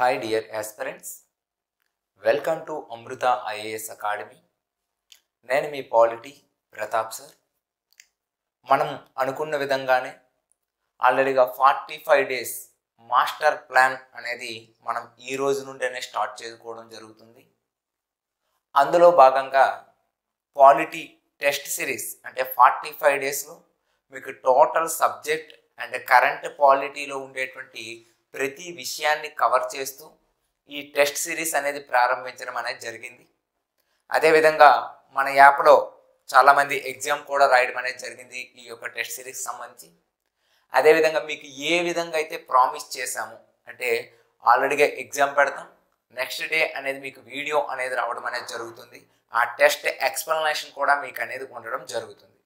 Hi dear aspirants welcome to Amrita IAS academy నేను మీ polity Pratap sir మనం అనుకున్న విధంగానే ఆల్రెడీగా forty five days master plan అనేది మనం ఈ రోజు నుండేనే స్టార్ట్ చేసుకోవడం జరుగుతుంది. అందులో భాగంగా పాలిటీ టెస్ట్ సిరీస్ అంటే ఫార్టీ ఫైవ్ డేస్లో మీకు టోటల్ సబ్జెక్ట్ అండ్ కరెంట్ పాలిటీలో ఉండేటువంటి ప్రతి విషయాన్ని కవర్ చేస్తూ ఈ టెస్ట్ సిరీస్ అనేది ప్రారంభించడం అనేది జరిగింది. అదేవిధంగా మన యాప్లో చాలామంది ఎగ్జామ్ కూడా రాయడం అనేది జరిగింది ఈ యొక్క టెస్ట్ సిరీస్ సంబంధించి. అదేవిధంగా మీకు ఏ విధంగా అయితే ప్రామిస్ చేశాము అంటే ఆల్రెడీగా ఎగ్జామ్ పెడతాం నెక్స్ట్ డే అనేది మీకు వీడియో అనేది రావడం అనేది జరుగుతుంది. ఆ టెస్ట్ ఎక్స్ప్లెనేషన్ కూడా మీకు అనేది ఉండడం జరుగుతుంది.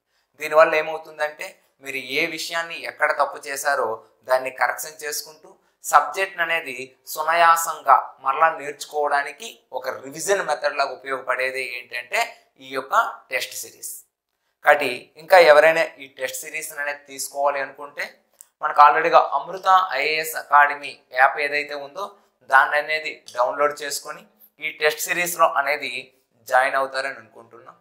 దీనివల్ల ఏమవుతుందంటే మీరు ఏ విషయాన్ని ఎక్కడ తప్పు చేశారో దాన్ని కరెక్షన్ చేసుకుంటూ సబ్జెక్ట్ అనేది సునాయాసంగా మరలా నేర్చుకోవడానికి ఒక రివిజన్ మెథడ్ లాగా ఉపయోగపడేది ఏంటంటే ఈ యొక్క టెస్ట్ సిరీస్. కాబట్టి ఇంకా ఎవరైనా ఈ టెస్ట్ సిరీస్ అనేది తీసుకోవాలి అనుకుంటే మనకు ఆల్రెడీగా అమృత ఐఏఎస్ అకాడమీ యాప్ ఏదైతే ఉందో దాన్ని అనేది డౌన్లోడ్ చేసుకొని ఈ టెస్ట్ సిరీస్లో అనేది జాయిన్ అవుతారని అనుకుంటున్నాం.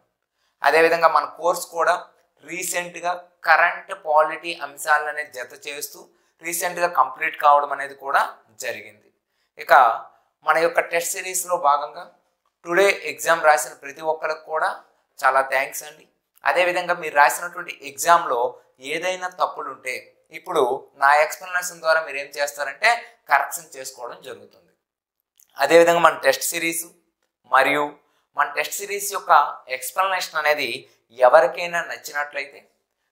అదేవిధంగా మన కోర్స్ కూడా రీసెంట్గా కరెంట్ పాలిటీ అంశాలనే జత చేస్తూ రీసెంట్గా కంప్లీట్ కావడం అనేది కూడా జరిగింది. ఇక మన యొక్క టెస్ట్ సిరీస్లో భాగంగా టుడే ఎగ్జామ్ రాసిన ప్రతి ఒక్కరికి కూడా చాలా థ్యాంక్స్ అండి. అదేవిధంగా మీరు రాసినటువంటి ఎగ్జామ్లో ఏదైనా తప్పులు ఉంటే ఇప్పుడు నా ఎక్స్ప్లెనేషన్ ద్వారా మీరు ఏం చేస్తారంటే కరెక్షన్ చేసుకోవడం జరుగుతుంది. అదేవిధంగా మన టెస్ట్ సిరీస్ మరియు మన టెస్ట్ సిరీస్ యొక్క ఎక్స్ప్లెనేషన్ అనేది ఎవరికైనా నచ్చినట్లయితే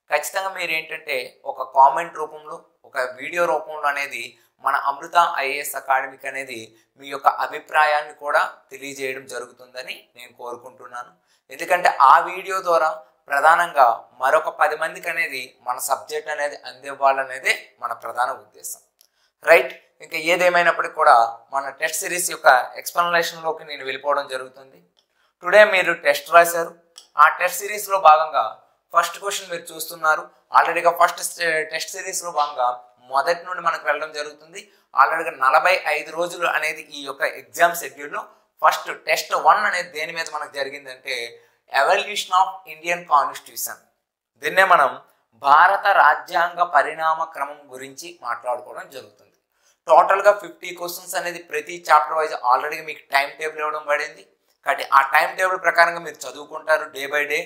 ఖచ్చితంగా మీరు ఏంటంటే ఒక కామెంట్ రూపంలో ఒక వీడియో రూపంలో అనేది మన అమృత ఐఏఎస్ అకాడమిక్ అనేది మీ యొక్క అభిప్రాయాన్ని కూడా తెలియజేయడం జరుగుతుందని నేను కోరుకుంటున్నాను. ఎందుకంటే ఆ వీడియో ద్వారా ప్రధానంగా మరొక పది మందికి అనేది మన సబ్జెక్ట్ అనేది అందివ్వాలనేదే మన ప్రధాన ఉద్దేశం. రైట్? ఇంకా ఏదేమైనప్పటికీ కూడా మన టెస్ట్ సిరీస్ యొక్క ఎక్స్ప్లెనేషన్లోకి నేను వెళ్ళిపోవడం జరుగుతుంది. టుడే మీరు టెస్ట్ రాశారు. ఆ టెస్ట్ సిరీస్లో భాగంగా ఫస్ట్ క్వశ్చన్ మీరు చూస్తున్నారు. ఆల్రెడీగా ఫస్ట్ టెస్ట్ సిరీస్లో భాగంగా మొదటి నుండి మనకు వెళ్ళడం జరుగుతుంది. ఆల్రెడీగా నలభై ఐదు రోజులు అనేది ఈ యొక్క ఎగ్జామ్ షెడ్యూల్లో ఫస్ట్ టెస్ట్ వన్ అనేది దేని మీద మనకు జరిగిందంటే ఎవల్యూషన్ ఆఫ్ ఇండియన్ కాన్స్టిట్యూషన్ దీన్నే మనం భారత రాజ్యాంగ పరిణామ క్రమం గురించి మాట్లాడుకోవడం జరుగుతుంది. టోటల్గా ఫిఫ్టీ క్వశ్చన్స్ అనేది ప్రతి చాప్టర్ వైజ్ ఆల్రెడీ మీకు టైం టేబుల్ ఇవ్వడం పడింది. కాబట్టి ఆ టైం టేబుల్ ప్రకారంగా మీరు చదువుకుంటారు డే బై డే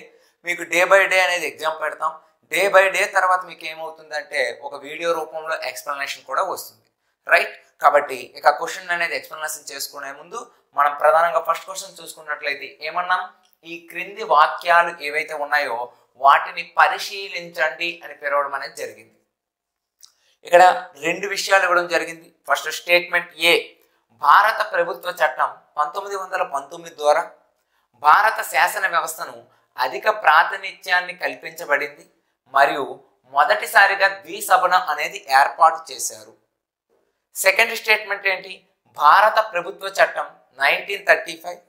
మీకు డే బై డే అనేది ఎగ్జామ్ పెడతాం. డే బై డే తర్వాత మీకు ఏమవుతుందంటే ఒక వీడియో రూపంలో ఎక్స్ప్లెనేషన్ కూడా వస్తుంది. రైట్ కాబట్టి ఇక క్వశ్చన్ అనేది ఎక్స్ప్లెనేషన్ చేసుకునే ముందు మనం ప్రధానంగా ఫస్ట్ క్వశ్చన్ చూసుకున్నట్లయితే ఏమన్నాం? ఈ క్రింది వాక్యాలు ఏవైతే ఉన్నాయో వాటిని పరిశీలించండి అని పిలవడం అనేది జరిగింది. ఇక్కడ రెండు విషయాలు ఇవ్వడం జరిగింది. ఫస్ట్ స్టేట్మెంట్ ఏ భారత ప్రభుత్వ చట్టం పంతొమ్మిది వందల పంతొమ్మిది ద్వారా భారత శాసన వ్యవస్థను అధిక ప్రాతినిధ్యాన్ని కల్పించబడింది మరియు మొదటిసారిగా ద్విసభన అనేది ఏర్పాటు చేశారు. సెకండ్ స్టేట్మెంట్ ఏంటి? భారత ప్రభుత్వ చట్టం నైన్టీన్ థర్టీ ఫైవ్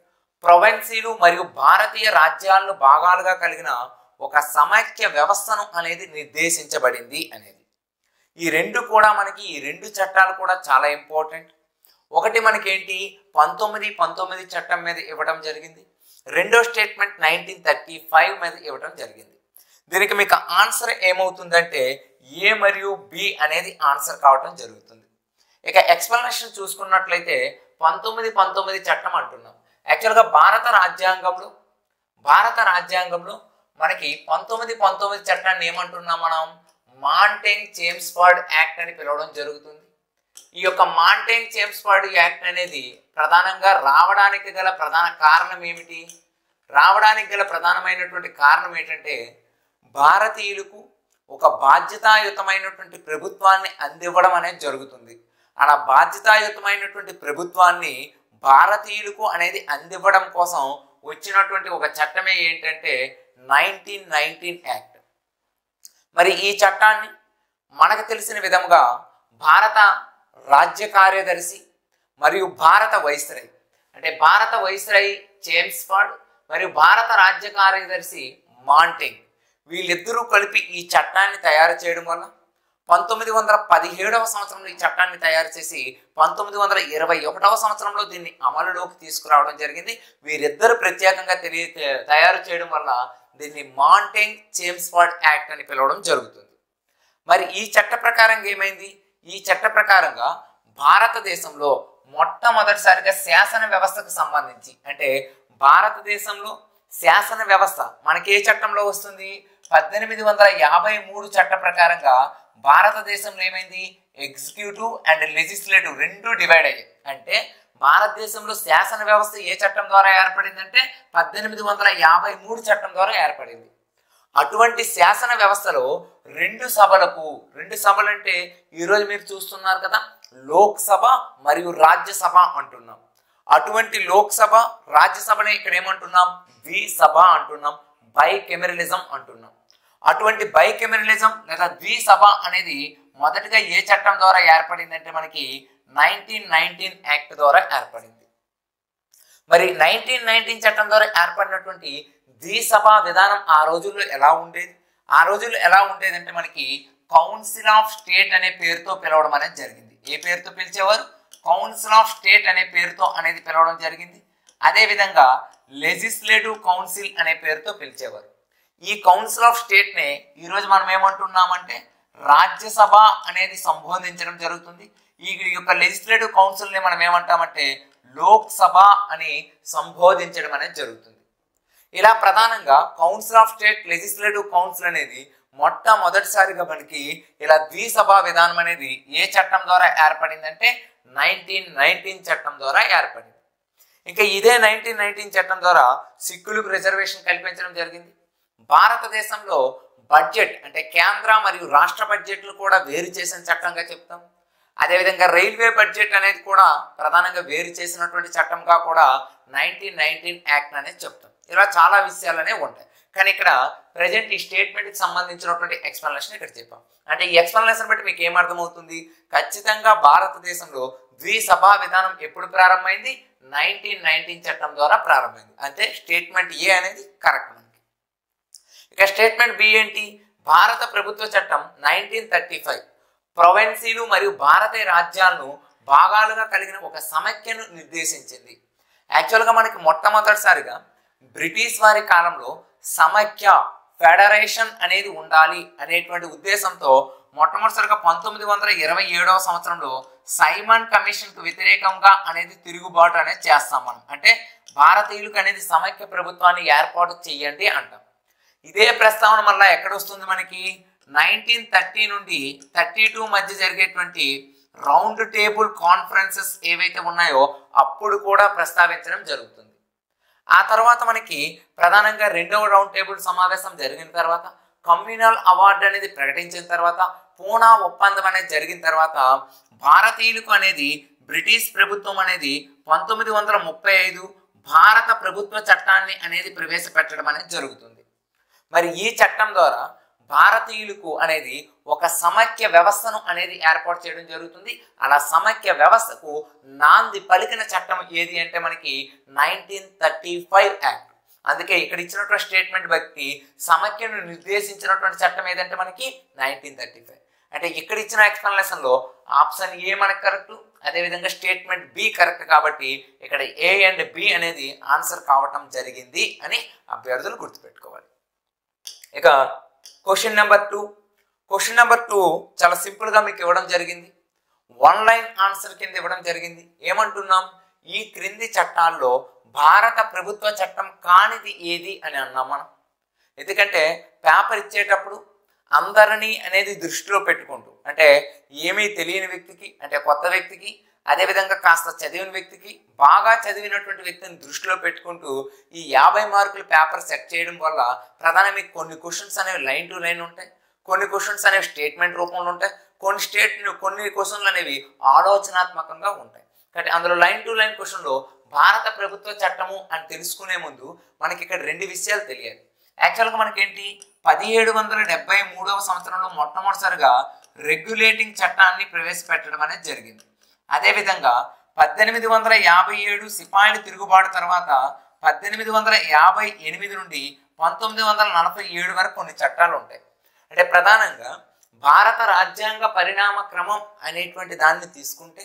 ప్రొవెన్సీలు మరియు భారతీయ రాజ్యాలను భాగాలుగా కలిగిన ఒక సమైక్య వ్యవస్థను అనేది నిర్దేశించబడింది అనేది. ఈ రెండు కూడా మనకి ఈ రెండు చట్టాలు కూడా చాలా ఇంపార్టెంట్ ఒకటి మనకేంటి? పంతొమ్మిది పంతొమ్మిది చట్టం మీద ఇవ్వడం జరిగింది. రెండో స్టేట్మెంట్ నైన్టీన్ థర్టీ ఫైవ్ మీద ఇవ్వడం జరిగింది. దీనికి మీకు ఆన్సర్ ఏమవుతుందంటే ఏ మరియు బి అనేది ఆన్సర్ కావటం జరుగుతుంది. ఇక ఎక్స్ప్లెనేషన్ చూసుకున్నట్లయితే పంతొమ్మిది పంతొమ్మిది చట్టం అంటున్నాం. యాక్చువల్గా భారత రాజ్యాంగంలో భారత రాజ్యాంగంలో మనకి పంతొమ్మిది పంతొమ్మిది చట్టాన్ని ఏమంటున్నాం మనం? మాంటేంగ్ చేమ్స్ఫర్డ్ యాక్ట్ అని పిలవడం జరుగుతుంది. ఈ యొక్క మాంటేంగ్ చేమ్స్ఫర్డ్ యాక్ట్ అనేది ప్రధానంగా రావడానికి గల ప్రధాన కారణం ఏమిటి? రావడానికి గల ప్రధానమైనటువంటి కారణం ఏంటంటే భారతీయులకు ఒక బాధ్యతాయుతమైనటువంటి ప్రభుత్వాన్ని అందివ్వడం అనేది జరుగుతుంది. అలా బాధ్యతాయుతమైనటువంటి ప్రభుత్వాన్ని భారతీయులకు అనేది అందివ్వడం కోసం వచ్చినటువంటి ఒక చట్టమే ఏంటంటే నైన్టీన్ నైన్టీన్ యాక్ట్. మరి ఈ చట్టాన్ని మనకు తెలిసిన విధంగా భారత రాజ్య కార్యదర్శి మరియు భారత వైస్రై. అంటే భారత వైస్రయ్ చేమ్స్ఫర్డ్ మరియు భారత రాజ్య కార్యదర్శి మాంటింగ్. వీళ్ళిద్దరూ కలిపి ఈ చట్టాన్ని తయారు చేయడం వల్ల పంతొమ్మిది వందల పదిహేడవ సంవత్సరంలో ఈ చట్టాన్ని తయారు చేసి పంతొమ్మిది వందల ఇరవై ఒకటవ సంవత్సరంలో దీన్ని అమలులోకి తీసుకురావడం జరిగింది. వీరిద్దరు ప్రత్యేకంగా తెలియ తయారు చేయడం వల్ల దీన్ని మాంటెంగ్ చేమ్స్ఫర్డ్ యాక్ట్ అని పిలవడం జరుగుతుంది. మరి ఈ చట్ట ప్రకారంగా ఏమైంది? ఈ చట్ట ప్రకారంగా భారతదేశంలో మొట్టమొదటిసారిగా శాసన వ్యవస్థకు సంబంధించి. అంటే భారతదేశంలో శాసన వ్యవస్థ మనకి ఏ చట్టంలో వస్తుంది? పద్దెనిమిది వందల యాభై మూడు చట్ట ప్రకారంగా భారతదేశంలో ఏమైంది? ఎగ్జిక్యూటివ్ అండ్ లెజిస్లేటివ్ రెండు డివైడ్ అయ్యాయి. అంటే భారతదేశంలో శాసన వ్యవస్థ ఏ చట్టం ద్వారా ఏర్పడిందంటే పద్దెనిమిది వందల యాభై మూడు చట్టం ద్వారా ఏర్పడింది. అటువంటి శాసన వ్యవస్థలో రెండు సభలకు రెండు సభలు అంటే ఈరోజు మీరు చూస్తున్నారు కదా లోక్సభ మరియు రాజ్యసభ అంటున్నాం. అటువంటి లోక్సభ రాజ్యసభని ఇక్కడ ఏమంటున్నాం? ద్విసభ అంటున్నాం. బైకెమెరలిజం అంటున్నాం. అటువంటి బైకెమెరలిజం లేదా ద్విసభ అనేది మొదటిగా ఏ చట్టం ద్వారా ఏర్పడిందంటే మనకి నైన్టీన్ నైన్టీన్ యాక్ట్ ద్వారా ఏర్పడింది. మరి నైన్టీన్ నైన్టీన్ చట్టం ద్వారా ఏర్పడినటువంటి ద్విసభ విధానం ఆ రోజుల్లో ఎలా ఉండేది? ఆ రోజుల్లో ఎలా ఉండేదంటే మనకి కౌన్సిల్ ఆఫ్ స్టేట్ అనే పేరుతో పిలవడం అనేది జరిగింది. ఏ పేరుతో పిలిచేవారు? కౌన్సిల్ ఆఫ్ స్టేట్ అనే పేరుతో అనేది పిలవడం జరిగింది. అదేవిధంగా లెజిస్లేటివ్ కౌన్సిల్ అనే పేరుతో పిలిచేవారు. ఈ కౌన్సిల్ ఆఫ్ స్టేట్నే ఈరోజు మనం ఏమంటున్నామంటే రాజ్యసభ అనేది సంబోధించడం జరుగుతుంది. ఈ యొక్క లెజిస్లేటివ్ కౌన్సిల్ని మనం ఏమంటామంటే లోక్సభ అని సంబోధించడం అనేది జరుగుతుంది. ఇలా ప్రధానంగా council of state legislative council అనేది మొట్టమొదటిసారిగా మనకి ఇలా ద్విసభా విధానం అనేది ఏ చట్టం ద్వారా ఏర్పడిందంటే నైన్టీన్ నైన్టీన్ చట్టం ద్వారా ఏర్పడింది. ఇంకా ఇదే నైన్టీన్ నైన్టీన్ చట్టం ద్వారా సిక్కులకు రిజర్వేషన్ కల్పించడం జరిగింది. భారతదేశంలో బడ్జెట్ అంటే కేంద్ర మరియు రాష్ట్ర బడ్జెట్లు కూడా వేరు చేసిన చట్టంగా చెప్తాం. అదేవిధంగా రైల్వే బడ్జెట్ అనేది కూడా ప్రధానంగా వేరు చేసినటువంటి చట్టంగా కూడా నైన్టీన్ నైన్టీన్ యాక్ట్ అనేది చెప్తాం. ఇలా చాలా విషయాలనే ఉంటాయి. కానీ ఇక్కడ ప్రజెంట్ ఈ స్టేట్మెంట్కి సంబంధించినటువంటి ఎక్స్ప్లెనేషన్ ఇక్కడ చెప్పాం. అంటే ఈ ఎక్స్ప్లెనేషన్ బట్టి మీకు ఏమర్థమవుతుంది ఖచ్చితంగా భారతదేశంలో ద్విసభా విధానం ఎప్పుడు ప్రారంభమైంది? నైన్టీన్ నైన్టీన్ చట్టం ద్వారా ప్రారంభమైంది. అంటే స్టేట్మెంట్ ఏ అనేది కరెక్ట్ మనకి. ఇక స్టేట్మెంట్ బి ఏంటి? భారత ప్రభుత్వ చట్టం నైన్టీన్ థర్టీ ఫైవ్ ప్రొవెన్సీలు మరియు భారతీయ రాజ్యాలను భాగాలుగా కలిగిన ఒక సమైక్యను నిర్దేశించింది. యాక్చువల్గా మనకి మొట్టమొదటిసారిగా బ్రిటిష్ వారి కాలంలో సమైక్య ఫెడరేషన్ అనేది ఉండాలి అనేటువంటి ఉద్దేశంతో మొట్టమొదటిసారిగా పంతొమ్మిది వందల ఇరవై ఏడవ సంవత్సరంలో సైమన్ కమిషన్కు వ్యతిరేకంగా అనేది తిరుగుబాటు అనేది చేస్తాం మనం. అంటే భారతీయులకు అనేది సమైక్య ప్రభుత్వాన్ని ఏర్పాటు చేయండి అంటాం. ఇదే ప్రస్తావన మళ్ళీ ఎక్కడ వస్తుంది మనకి? నైన్టీన్ థర్టీ నుండి థర్టీ టూ మధ్య జరిగేటువంటి రౌండ్ టేబుల్ కాన్ఫరెన్సెస్ ఏవైతే ఉన్నాయో అప్పుడు కూడా ప్రస్తావించడం జరుగుతుంది. ఆ తర్వాత మనకి ప్రధానంగా రెండవ రౌండ్ టేబుల్ సమావేశం జరిగిన తర్వాత కమ్యూనల్ అవార్డు అనేది ప్రకటించిన తర్వాత పూనా ఒప్పందం అనేది జరిగిన తర్వాత భారతీయులకు అనేది బ్రిటిష్ ప్రభుత్వం అనేది పంతొమ్మిది వందల ముప్పై ఐదు భారత ప్రభుత్వ చట్టాన్ని అనేది ప్రవేశపెట్టడం అనేది జరుగుతుంది. మరి ఈ చట్టం ద్వారా భారతీయులకు అనేది ఒక సమైక్య వ్యవస్థను అనేది ఏర్పాటు చేయడం జరుగుతుంది. అలా సమైక్య వ్యవస్థకు నాంది పలికిన చట్టం ఏది అంటే మనకి నైన్టీన్ థర్టీ ఫైవ్ యాక్ట్. అందుకే ఇక్కడ ఇచ్చినటువంటి స్టేట్మెంట్ బట్టి సమైక్యను నిర్దేశించినటువంటి చట్టం ఏదంటే మనకి నైన్టీన్ థర్టీ ఫైవ్. అంటే ఇక్కడ ఇచ్చిన ఎక్స్ప్లెనేషన్లో ఆప్షన్ ఏ మనకు కరెక్ట్ అదేవిధంగా స్టేట్మెంట్ బి కరెక్ట్ కాబట్టి ఇక్కడ ఏ అండ్ బి అనేది ఆన్సర్ కావటం జరిగింది అని అభ్యర్థులు గుర్తుపెట్టుకోవాలి. ఇక question number two question number two చాలా సింపుల్గా మీకు ఇవ్వడం జరిగింది. వన్ లైన్ ఆన్సర్ కింద ఇవ్వడం జరిగింది. ఏమంటున్నాం? ఈ క్రింది చట్టాల్లో భారత ప్రభుత్వ చట్టం కానిది ఏది అని అన్నాం మనం. ఎందుకంటే పేపర్ ఇచ్చేటప్పుడు అందరినీ అనేది దృష్టిలో పెట్టుకుంటూ అంటే ఏమీ తెలియని వ్యక్తికి అంటే కొత్త వ్యక్తికి అదేవిధంగా కాస్త చదివిన వ్యక్తికి బాగా చదివినటువంటి వ్యక్తిని దృష్టిలో పెట్టుకుంటూ ఈ యాభై మార్కుల పేపర్ సెట్ చేయడం వల్ల ప్రధానంగా మీకు కొన్ని క్వశ్చన్స్ అనేవి లైన్ టు లైన్ ఉంటాయి. కొన్ని క్వశ్చన్స్ అనేవి స్టేట్మెంట్ రూపంలో ఉంటాయి. కొన్ని స్టేట్ కొన్ని క్వశ్చన్లు అనేవి ఆలోచనాత్మకంగా ఉంటాయి. కాబట్టి అందులో లైన్ టు లైన్ క్వశ్చన్లో భారత ప్రభుత్వ చట్టము అని తెలుసుకునే ముందు మనకి ఇక్కడ రెండు విషయాలు తెలియాలి. యాక్చువల్గా మనకేంటి? పదిహేడు వందల డెబ్బై మూడవ సంవత్సరంలో మొట్టమొదటిసారిగా రెగ్యులేటింగ్ చట్టాన్ని ప్రవేశపెట్టడం అనేది జరిగింది. అదేవిధంగా పద్దెనిమిది వందల యాభై ఏడు సిపాయిల తిరుగుబాటు తర్వాత పద్దెనిమిది వందల యాభై ఎనిమిది నుండి పంతొమ్మిది వందల నలభై ఏడు వరకు కొన్ని చట్టాలు ఉంటాయి. అంటే ప్రధానంగా భారత రాజ్యాంగ పరిణామ క్రమం అనేటువంటి దాన్ని తీసుకుంటే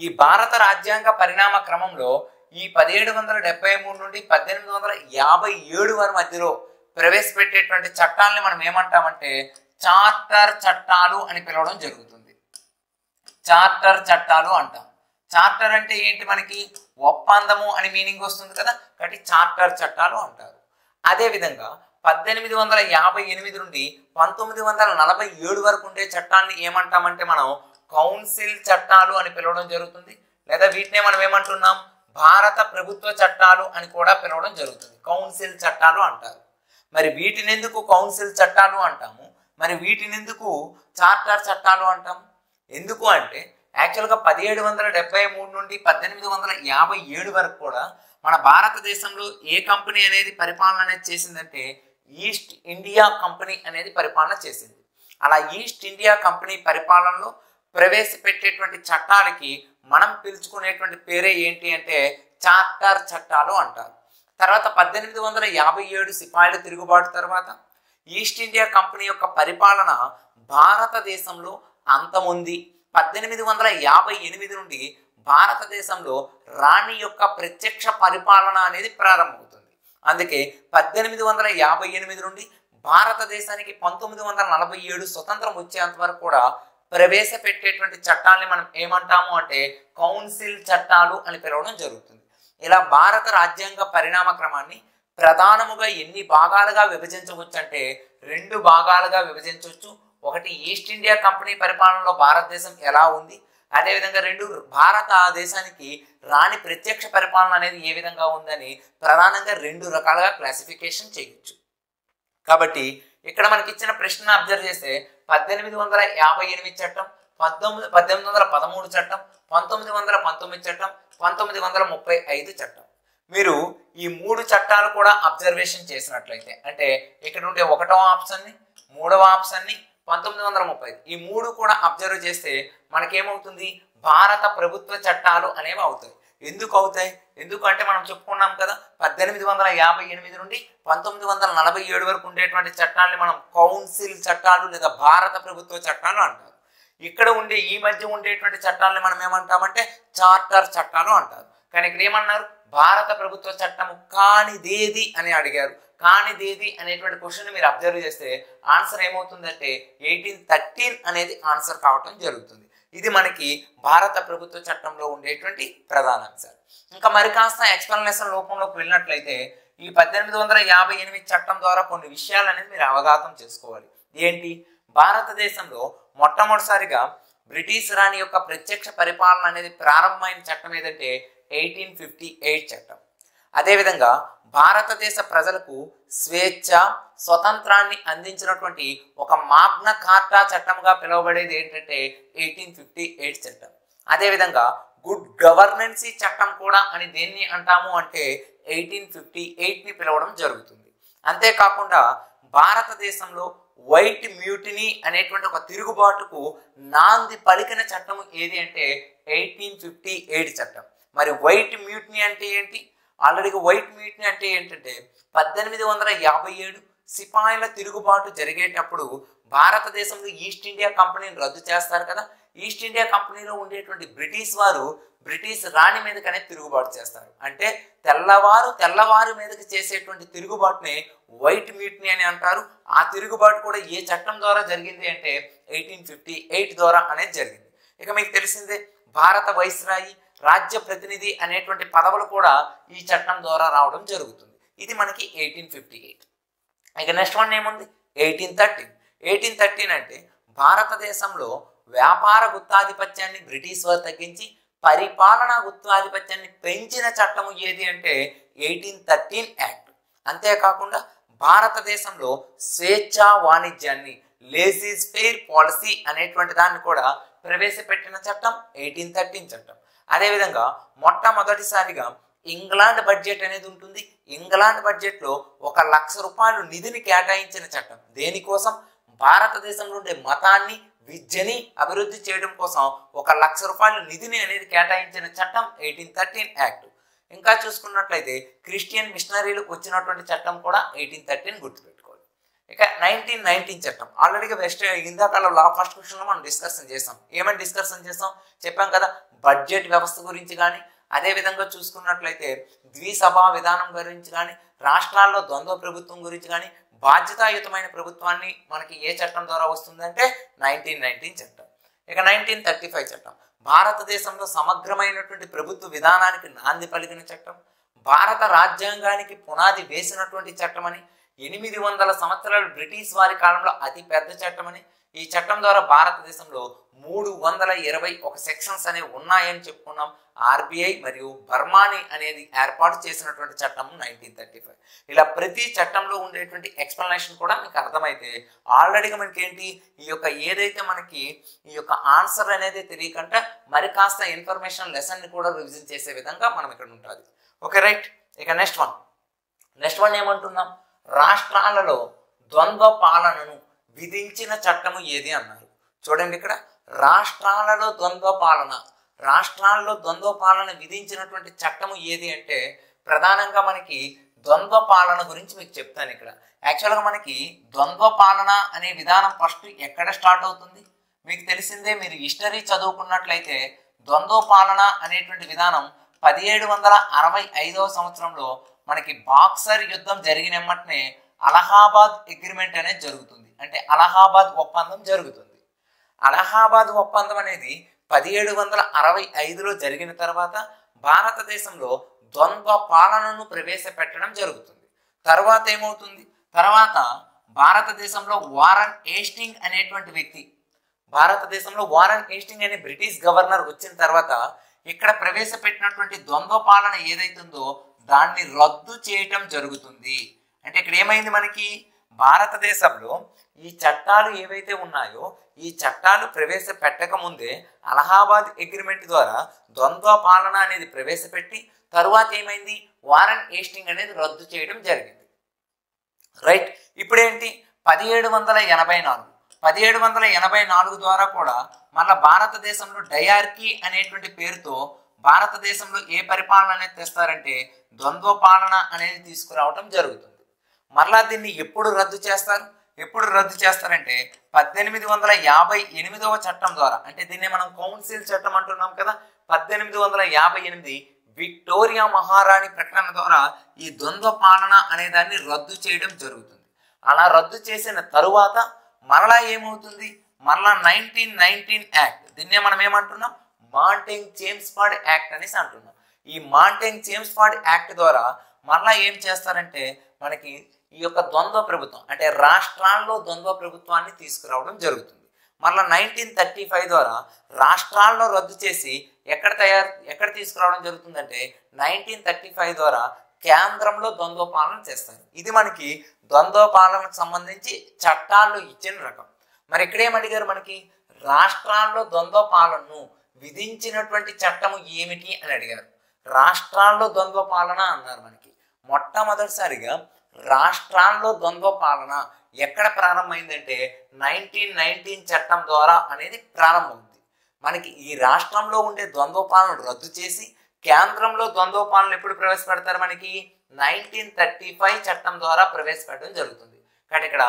ఈ భారత రాజ్యాంగ పరిణామ క్రమంలో ఈ పదిహేడు వందల డెబ్బై మూడు నుండి పద్దెనిమిది వందల యాభై ఏడు వారి మధ్యలో ప్రవేశపెట్టేటువంటి చట్టాలని మనం ఏమంటామంటే చార్టర్ చట్టాలు అని పిలవడం జరుగుతుంది. చార్టర్ చట్టాలు అంటాం. చార్టర్ అంటే ఏంటి మనకి? ఒప్పందము అని మీనింగ్ వస్తుంది కదా కాబట్టి చార్టర్ చట్టాలు అంటారు. అదేవిధంగా పద్దెనిమిది వందల యాభై ఎనిమిది నుండి పంతొమ్మిది వందల నలభై ఏడు వరకు ఉండే చట్టాన్ని ఏమంటామంటే మనం కౌన్సిల్ చట్టాలు అని పిలవడం జరుగుతుంది. లేదా వీటినే మనం ఏమంటున్నాం? భారత ప్రభుత్వ చట్టాలు అని కూడా పిలవడం జరుగుతుంది. కౌన్సిల్ చట్టాలు అంటారు. మరి వీటిని ఎందుకు కౌన్సిల్ చట్టాలు అంటాము? మరి వీటిని ఎందుకు చార్టర్ చట్టాలు అంటాం? ఎందుకు అంటే యాక్చువల్గా పదిహేడు వందల డెబ్బై మూడు నుండి పద్దెనిమిది వందల యాభై ఏడు వరకు కూడా మన భారతదేశంలో ఏ కంపెనీ అనేది పరిపాలన అనేది చేసిందంటే ఈస్ట్ ఇండియా కంపెనీ అనేది పరిపాలన చేసింది. అలా ఈస్ట్ ఇండియా కంపెనీ పరిపాలనలో ప్రవేశపెట్టేటువంటి చట్టాలకి మనం పిలుచుకునేటువంటి పేరే ఏంటి అంటే చార్టర్ చట్టాలు అంటారు. తర్వాత పద్దెనిమిది వందల యాభై ఏడు సిపాయిల తిరుగుబాటు తర్వాత ఈస్ట్ ఇండియా కంపెనీ యొక్క పరిపాలన భారతదేశంలో అంతముంది. పద్దెనిమిది వందల యాభై ఎనిమిది నుండి భారతదేశంలో రాణి యొక్క ప్రత్యక్ష పరిపాలన అనేది ప్రారంభమవుతుంది. అందుకే పద్దెనిమిది వందల యాభై ఎనిమిది నుండి భారతదేశానికి పంతొమ్మిది వందల నలభై ఏడు స్వతంత్రం వచ్చేంత వరకు కూడా ప్రవేశపెట్టేటువంటి చట్టాలని మనం ఏమంటాము అంటే కౌన్సిల్ చట్టాలు అని పిలవడం జరుగుతుంది. ఇలా భారత రాజ్యాంగ పరిణామ క్రమాన్ని ప్రధానముగా ఎన్ని భాగాలుగా విభజించవచ్చు అంటే రెండు భాగాలుగా విభజించవచ్చు. ఒకటి ఈస్ట్ ఇండియా కంపెనీ పరిపాలనలో భారతదేశం ఎలా ఉంది? అదేవిధంగా రెండు భారతదేశానికి రాణి ప్రత్యక్ష పరిపాలన అనేది ఏ విధంగా ఉందని ప్రధానంగా రెండు రకాలుగా క్లాసిఫికేషన్ చేయొచ్చు. కాబట్టి ఇక్కడ మనకి ఇచ్చిన ప్రశ్న అబ్జర్వ్ చేస్తే పద్దెనిమిది వందల యాభై ఎనిమిది చట్టం పంతొమ్మిది పద్దెనిమిది వందల పదమూడు చట్టం పంతొమ్మిది వందల పంతొమ్మిది చట్టం పంతొమ్మిది వందల ముప్పై ఐదు చట్టం. మీరు ఈ మూడు చట్టాలు కూడా అబ్జర్వేషన్ చేసినట్లయితే అంటే ఇక్కడ ఉండే ఒకటవ ఆప్షన్ని మూడవ ఆప్షన్ని పంతొమ్మిది వందల ముప్పై ఈ మూడు కూడా అబ్జర్వ్ చేస్తే మనకేమవుతుంది? భారత ప్రభుత్వ చట్టాలు అనేవి అవుతాయి. ఎందుకు అవుతాయి? ఎందుకంటే మనం చెప్పుకున్నాం కదా పద్దెనిమిది వందల యాభై ఎనిమిది నుండి పంతొమ్మిది వందల నలభై ఏడు వరకు ఉండేటువంటి చట్టాలని మనం కౌన్సిల్ చట్టాలు లేదా భారత ప్రభుత్వ చట్టాలు అంటారు. ఇక్కడ ఉండే ఈ మధ్య ఉండేటువంటి చట్టాలని మనం ఏమంటామంటే చార్టర్ చట్టాలు అంటారు. కానీ ఇక్కడ ఏమన్నారు? భారత ప్రభుత్వ చట్టము కానిదేది అని అడిగారు. కానిదేది అనేటువంటి క్వశ్చన్ మీరు అబ్జర్వ్ చేస్తే ఆన్సర్ ఏమవుతుందంటే ఎయిటీన్ థర్టీన్ అనేది ఆన్సర్ కావటం జరుగుతుంది. ఇది మనకి భారత ప్రభుత్వ చట్టంలో ఉండేటువంటి ప్రధాన అంశాలు. ఇంకా మరి కాస్త ఎక్స్ప్లెనేషన్ రూపంలోకి వెళ్ళినట్లయితే ఈ పద్దెనిమిది వందల యాభై ఎనిమిది చట్టం ద్వారా కొన్ని విషయాలు అనేది మీరు అవగాహన చేసుకోవాలి. ఏంటి? భారతదేశంలో మొట్టమొదటిసారిగా బ్రిటిష్ రాణి యొక్క ప్రత్యక్ష పరిపాలన అనేది ప్రారంభమైన చట్టం ఏదంటే ఎయిటీన్ ఫిఫ్టీ ఎయిట్ చట్టం. అదేవిధంగా భారతదేశ ప్రజలకు స్వేచ్ఛ స్వతంత్రాన్ని అందించినటువంటి ఒక మాగ్న కార్టా చట్టంగా పిలువబడేది ఏంటంటే ఎయిటీన్ ఫిఫ్టీ ఎయిట్ చట్టం. అదేవిధంగా గుడ్ గవర్నెన్సీ చట్టం కూడా అని దేన్ని అంటాము అంటే ఎయిటీన్ ఫిఫ్టీ ఎయిట్ని పిలవడం జరుగుతుంది. అంతేకాకుండా భారతదేశంలో వైట్ మ్యూటినీ అనేటువంటి ఒక తిరుగుబాటుకు నాంది పలికిన చట్టం ఏది అంటే ఎయిటీన్ ఫిఫ్టీ ఎయిట్ చట్టం. మరి వైట్ మ్యూట్ని అంటే ఏంటి? ఆల్రెడీగా వైట్ మ్యూట్ని అంటే ఏంటంటే పద్దెనిమిది వందల యాభై ఏడు సిపాయిల తిరుగుబాటు జరిగేటప్పుడు భారతదేశంలో ఈస్ట్ ఇండియా కంపెనీని రద్దు చేస్తారు కదా. ఈస్ట్ ఇండియా కంపెనీలో ఉండేటువంటి బ్రిటిష్ వారు బ్రిటిష్ రాణి మీదకనే తిరుగుబాటు చేస్తారు. అంటే తెల్లవారు తెల్లవారు మీదకి చేసేటువంటి తిరుగుబాటుని వైట్ మ్యూట్ని అని అంటారు. ఆ తిరుగుబాటు కూడా ఏ చట్టం ద్వారా జరిగింది అంటే ఎయిటీన్ ఫిఫ్టీ ఎయిట్ ద్వారా అనేది జరిగింది. ఇక మీకు తెలిసిందే భారత వైస్రాయి రాజ్య ప్రతినిధి అనేటువంటి పదవులు కూడా ఈ చట్టం ద్వారా రావడం జరుగుతుంది. ఇది మనకి ఎయిటీన్ ఫిఫ్టీ ఎయిట్. ఇక నెక్స్ట్ వన్ ఏముంది? ఎయిటీన్ థర్టీన్ ఎయిటీన్ థర్టీన్ అంటే భారతదేశంలో వ్యాపార గుత్తాధిపత్యాన్ని బ్రిటిష్ వారు తగ్గించి పరిపాలనా గుత్తాధిపత్యాన్ని పెంచిన చట్టము ఏది అంటే ఎయిటీన్ థర్టీన్ యాక్ట్. అంతేకాకుండా భారతదేశంలో స్వేచ్ఛా వాణిజ్యాన్ని లేసీస్ ఫెయిర్ పాలసీ అనేటువంటి దాన్ని కూడా ప్రవేశపెట్టిన చట్టం ఎయిటీన్ థర్టీన్ చట్టం. అదేవిధంగా మొట్టమొదటిసారిగా ఇంగ్లాండ్ బడ్జెట్ అనేది ఉంటుంది. ఇంగ్లాండ్ బడ్జెట్లో ఒక లక్ష రూపాయలు నిధిని కేటాయించిన చట్టం. దేనికోసం? భారతదేశంలో ఉండే మతాన్ని విద్యని అభివృద్ధి చేయడం కోసం ఒక లక్ష రూపాయలు నిధిని అనేది కేటాయించిన చట్టం ఎయిటీన్ థర్టీన్ యాక్ట్. ఇంకా చూసుకున్నట్లయితే క్రిస్టియన్ మిషనరీలకు వచ్చినటువంటి చట్టం కూడా ఎయిటీన్ థర్టీన్ గుర్తుపెట్టు ఇక నైన్టీన్ నైన్టీన్ చట్టం. ఆల్రెడీగా వెస్ట్ ఇందాకాల లా ఫస్ట్ క్వశ్చన్లో మనం డిస్కషన్ చేస్తాం ఏమని డిస్కషన్ చేస్తాం చెప్పాం కదా బడ్జెట్ వ్యవస్థ గురించి కానీ అదే విధంగా చూసుకున్నట్లయితే ద్విసభా విధానం గురించి కానీ రాష్ట్రాల్లో ద్వంద్వ ప్రభుత్వం గురించి కానీ బాధ్యతాయుతమైన ప్రభుత్వాన్ని మనకి ఏ చట్టం ద్వారా వస్తుందంటే నైన్టీన్ నైన్టీన్ చట్టం. ఇక నైన్టీన్ థర్టీ ఫైవ్ చట్టం. భారతదేశంలో సమగ్రమైనటువంటి ప్రభుత్వ విధానానికి నాంది పలికిన చట్టం. భారత రాజ్యాంగానికి పునాది వేసినటువంటి చట్టం అని ఎనిమిది వందల సంవత్సరాలు బ్రిటిష్ వారి కాలంలో అతి పెద్ద చట్టం అని. ఈ చట్టం ద్వారా భారతదేశంలో మూడు వందల ఇరవై ఒక సెక్షన్స్ అనేవి ఉన్నాయని చెప్పుకున్నాం. ఆర్బీఐ మరియు బర్మాని అనేది ఏర్పాటు చేసినటువంటి చట్టం నైన్టీన్ థర్టీ ఫైవ్ ఇలా ప్రతి చట్టంలో ఉండేటువంటి ఎక్స్ప్లెనేషన్ కూడా మీకు అర్థమైతే ఆల్రెడీగా మనకి ఏంటి? ఈ యొక్క ఏదైతే మనకి ఈ యొక్క ఆన్సర్ అనేది తెలియకుండా మరి కాస్త ఇన్ఫర్మేషన్ లెసన్ని కూడా రివిజన్ చేసే విధంగా మనం ఇక్కడ ఉంటుంది. ఓకే రైట్ ఇక నెక్స్ట్ వన్ నెక్స్ట్ వన్ ఏమంటున్నాం? రాష్ట్రాలలో ద్వంద్వ పాలనను విధించిన చట్టము ఏది అన్నారు? చూడండి ఇక్కడ. రాష్ట్రాలలో ద్వంద్వ పాలన. రాష్ట్రాల్లో ద్వంద్వ పాలన విధించినటువంటి చట్టము ఏది అంటే ప్రధానంగా మనకి ద్వంద్వ పాలన గురించి మీకు చెప్తాను ఇక్కడ. యాక్చువల్గా మనకి ద్వంద్వ పాలన అనే విధానం ఫస్ట్ ఎక్కడ స్టార్ట్ అవుతుంది? మీకు తెలిసిందే మీరు హిస్టరీ చదువుకున్నట్లయితే ద్వంద్వ పాలన అనేటువంటి విధానం పదిహేడు వందల అరవై ఐదవ సంవత్సరంలో మనకి బాక్సర్ యుద్ధం జరిగినమ్మటనే అలహాబాద్ అగ్రిమెంట్ అనేది జరుగుతుంది. అంటే అలహాబాద్ ఒప్పందం జరుగుతుంది. అలహాబాద్ ఒప్పందం అనేది పదిహేడు వందల అరవై ఐదులో జరిగిన తర్వాత భారతదేశంలో ద్వంద్వ పాలనను ప్రవేశపెట్టడం జరుగుతుంది. తర్వాత ఏమవుతుంది? తర్వాత భారతదేశంలో వారన్ ఏస్టింగ్ అనేటువంటి వ్యక్తి భారతదేశంలో వారన్ ఏస్టింగ్ అనే బ్రిటిష్ గవర్నర్ వచ్చిన తర్వాత ఇక్కడ ప్రవేశపెట్టినటువంటి ద్వంద్వ పాలన ఏదైతుందో దాన్ని రద్దు చేయటం జరుగుతుంది. అంటే ఇక్కడ ఏమైంది మనకి? భారతదేశంలో ఈ చట్టాలు ఏవైతే ఉన్నాయో ఈ చట్టాలు ప్రవేశపెట్టక ముందే అలహాబాద్ అగ్రిమెంట్ ద్వారా ద్వంద్వ పాలన అనేది ప్రవేశపెట్టి తరువాత ఏమైంది? వారన్ ఏస్టింగ్ అనేది రద్దు చేయడం జరిగింది. రైట్. ఇప్పుడేంటి? పదిహేడు వందల ఎనభై నాలుగు. పదిహేడు వందల ఎనభై నాలుగు ద్వారా కూడా మళ్ళా భారతదేశంలో డయార్కీ అనేటువంటి పేరుతో భారతదేశంలో ఏ పరిపాలన అనేది తెస్తారంటే ద్వంద్వ పాలన అనేది తీసుకురావటం జరుగుతుంది. మరలా దీన్ని ఎప్పుడు రద్దు చేస్తారు? ఎప్పుడు రద్దు చేస్తారంటే పద్దెనిమిది వందల యాభై ఎనిమిదవ చట్టం ద్వారా. అంటే దీన్ని మనం కౌన్సిల్ చట్టం అంటున్నాం కదా. పద్దెనిమిది వందల యాభై ఎనిమిది విక్టోరియా మహారాణి ప్రకటన ద్వారా ఈ ద్వంద్వ పాలన అనే దాన్ని రద్దు చేయడం జరుగుతుంది. అలా రద్దు చేసిన తరువాత మరలా ఏమవుతుంది? మరలా నైన్టీన్ నైన్టీన్ యాక్ట్. దీన్నే మనం ఏమంటున్నాం? మాంటెంగ్ చేమ్స్ఫార్డ్ యాక్ట్ అనేసి అంటున్నాం ఈ మాంటెంగ్ చేమ్స్ఫార్డ్ యాక్ట్ ద్వారా మళ్ళీ ఏం చేస్తారంటే మనకి ఈ యొక్క ద్వంద్వ ప్రభుత్వం అంటే రాష్ట్రాల్లో ద్వంద్వ ప్రభుత్వాన్ని తీసుకురావడం జరుగుతుంది. మళ్ళీ నైన్టీన్ థర్టీ ఫైవ్ ద్వారా రాష్ట్రాల్లో రద్దు చేసి ఎక్కడ తయారు ఎక్కడ తీసుకురావడం జరుగుతుందంటే నైన్టీన్ థర్టీ ఫైవ్ ద్వారా కేంద్రంలో ద్వంద్వ పాలన చేస్తారు. ఇది మనకి ద్వంద్వ పాలనకు సంబంధించి చట్టాల్లో ఇచ్చిన రకం. మరి ఇక్కడ ఏమడిగారు మనకి? రాష్ట్రాల్లో ద్వంద్వ పాలనను విధించినటువంటి చట్టము ఏమిటి అని అడిగారు. రాష్ట్రాల్లో ద్వంద్వ పాలన అన్నారు మనకి. మొట్టమొదటిసారిగా రాష్ట్రాల్లో ద్వంద్వ పాలన ఎక్కడ ప్రారంభమైందంటే నైన్టీన్ నైన్టీన్ చట్టం ద్వారా అనేది ప్రారంభమైంది. మనకి ఈ రాష్ట్రంలో ఉండే ద్వంద్వ పాలన రద్దు చేసి కేంద్రంలో ద్వంద్వ పాలన ఎప్పుడు ప్రవేశపెడతారు మనకి? నైన్టీన్ థర్టీ ఫైవ్ చట్టం ద్వారా ప్రవేశపెట్టడం జరుగుతుంది. కానీ ఇక్కడ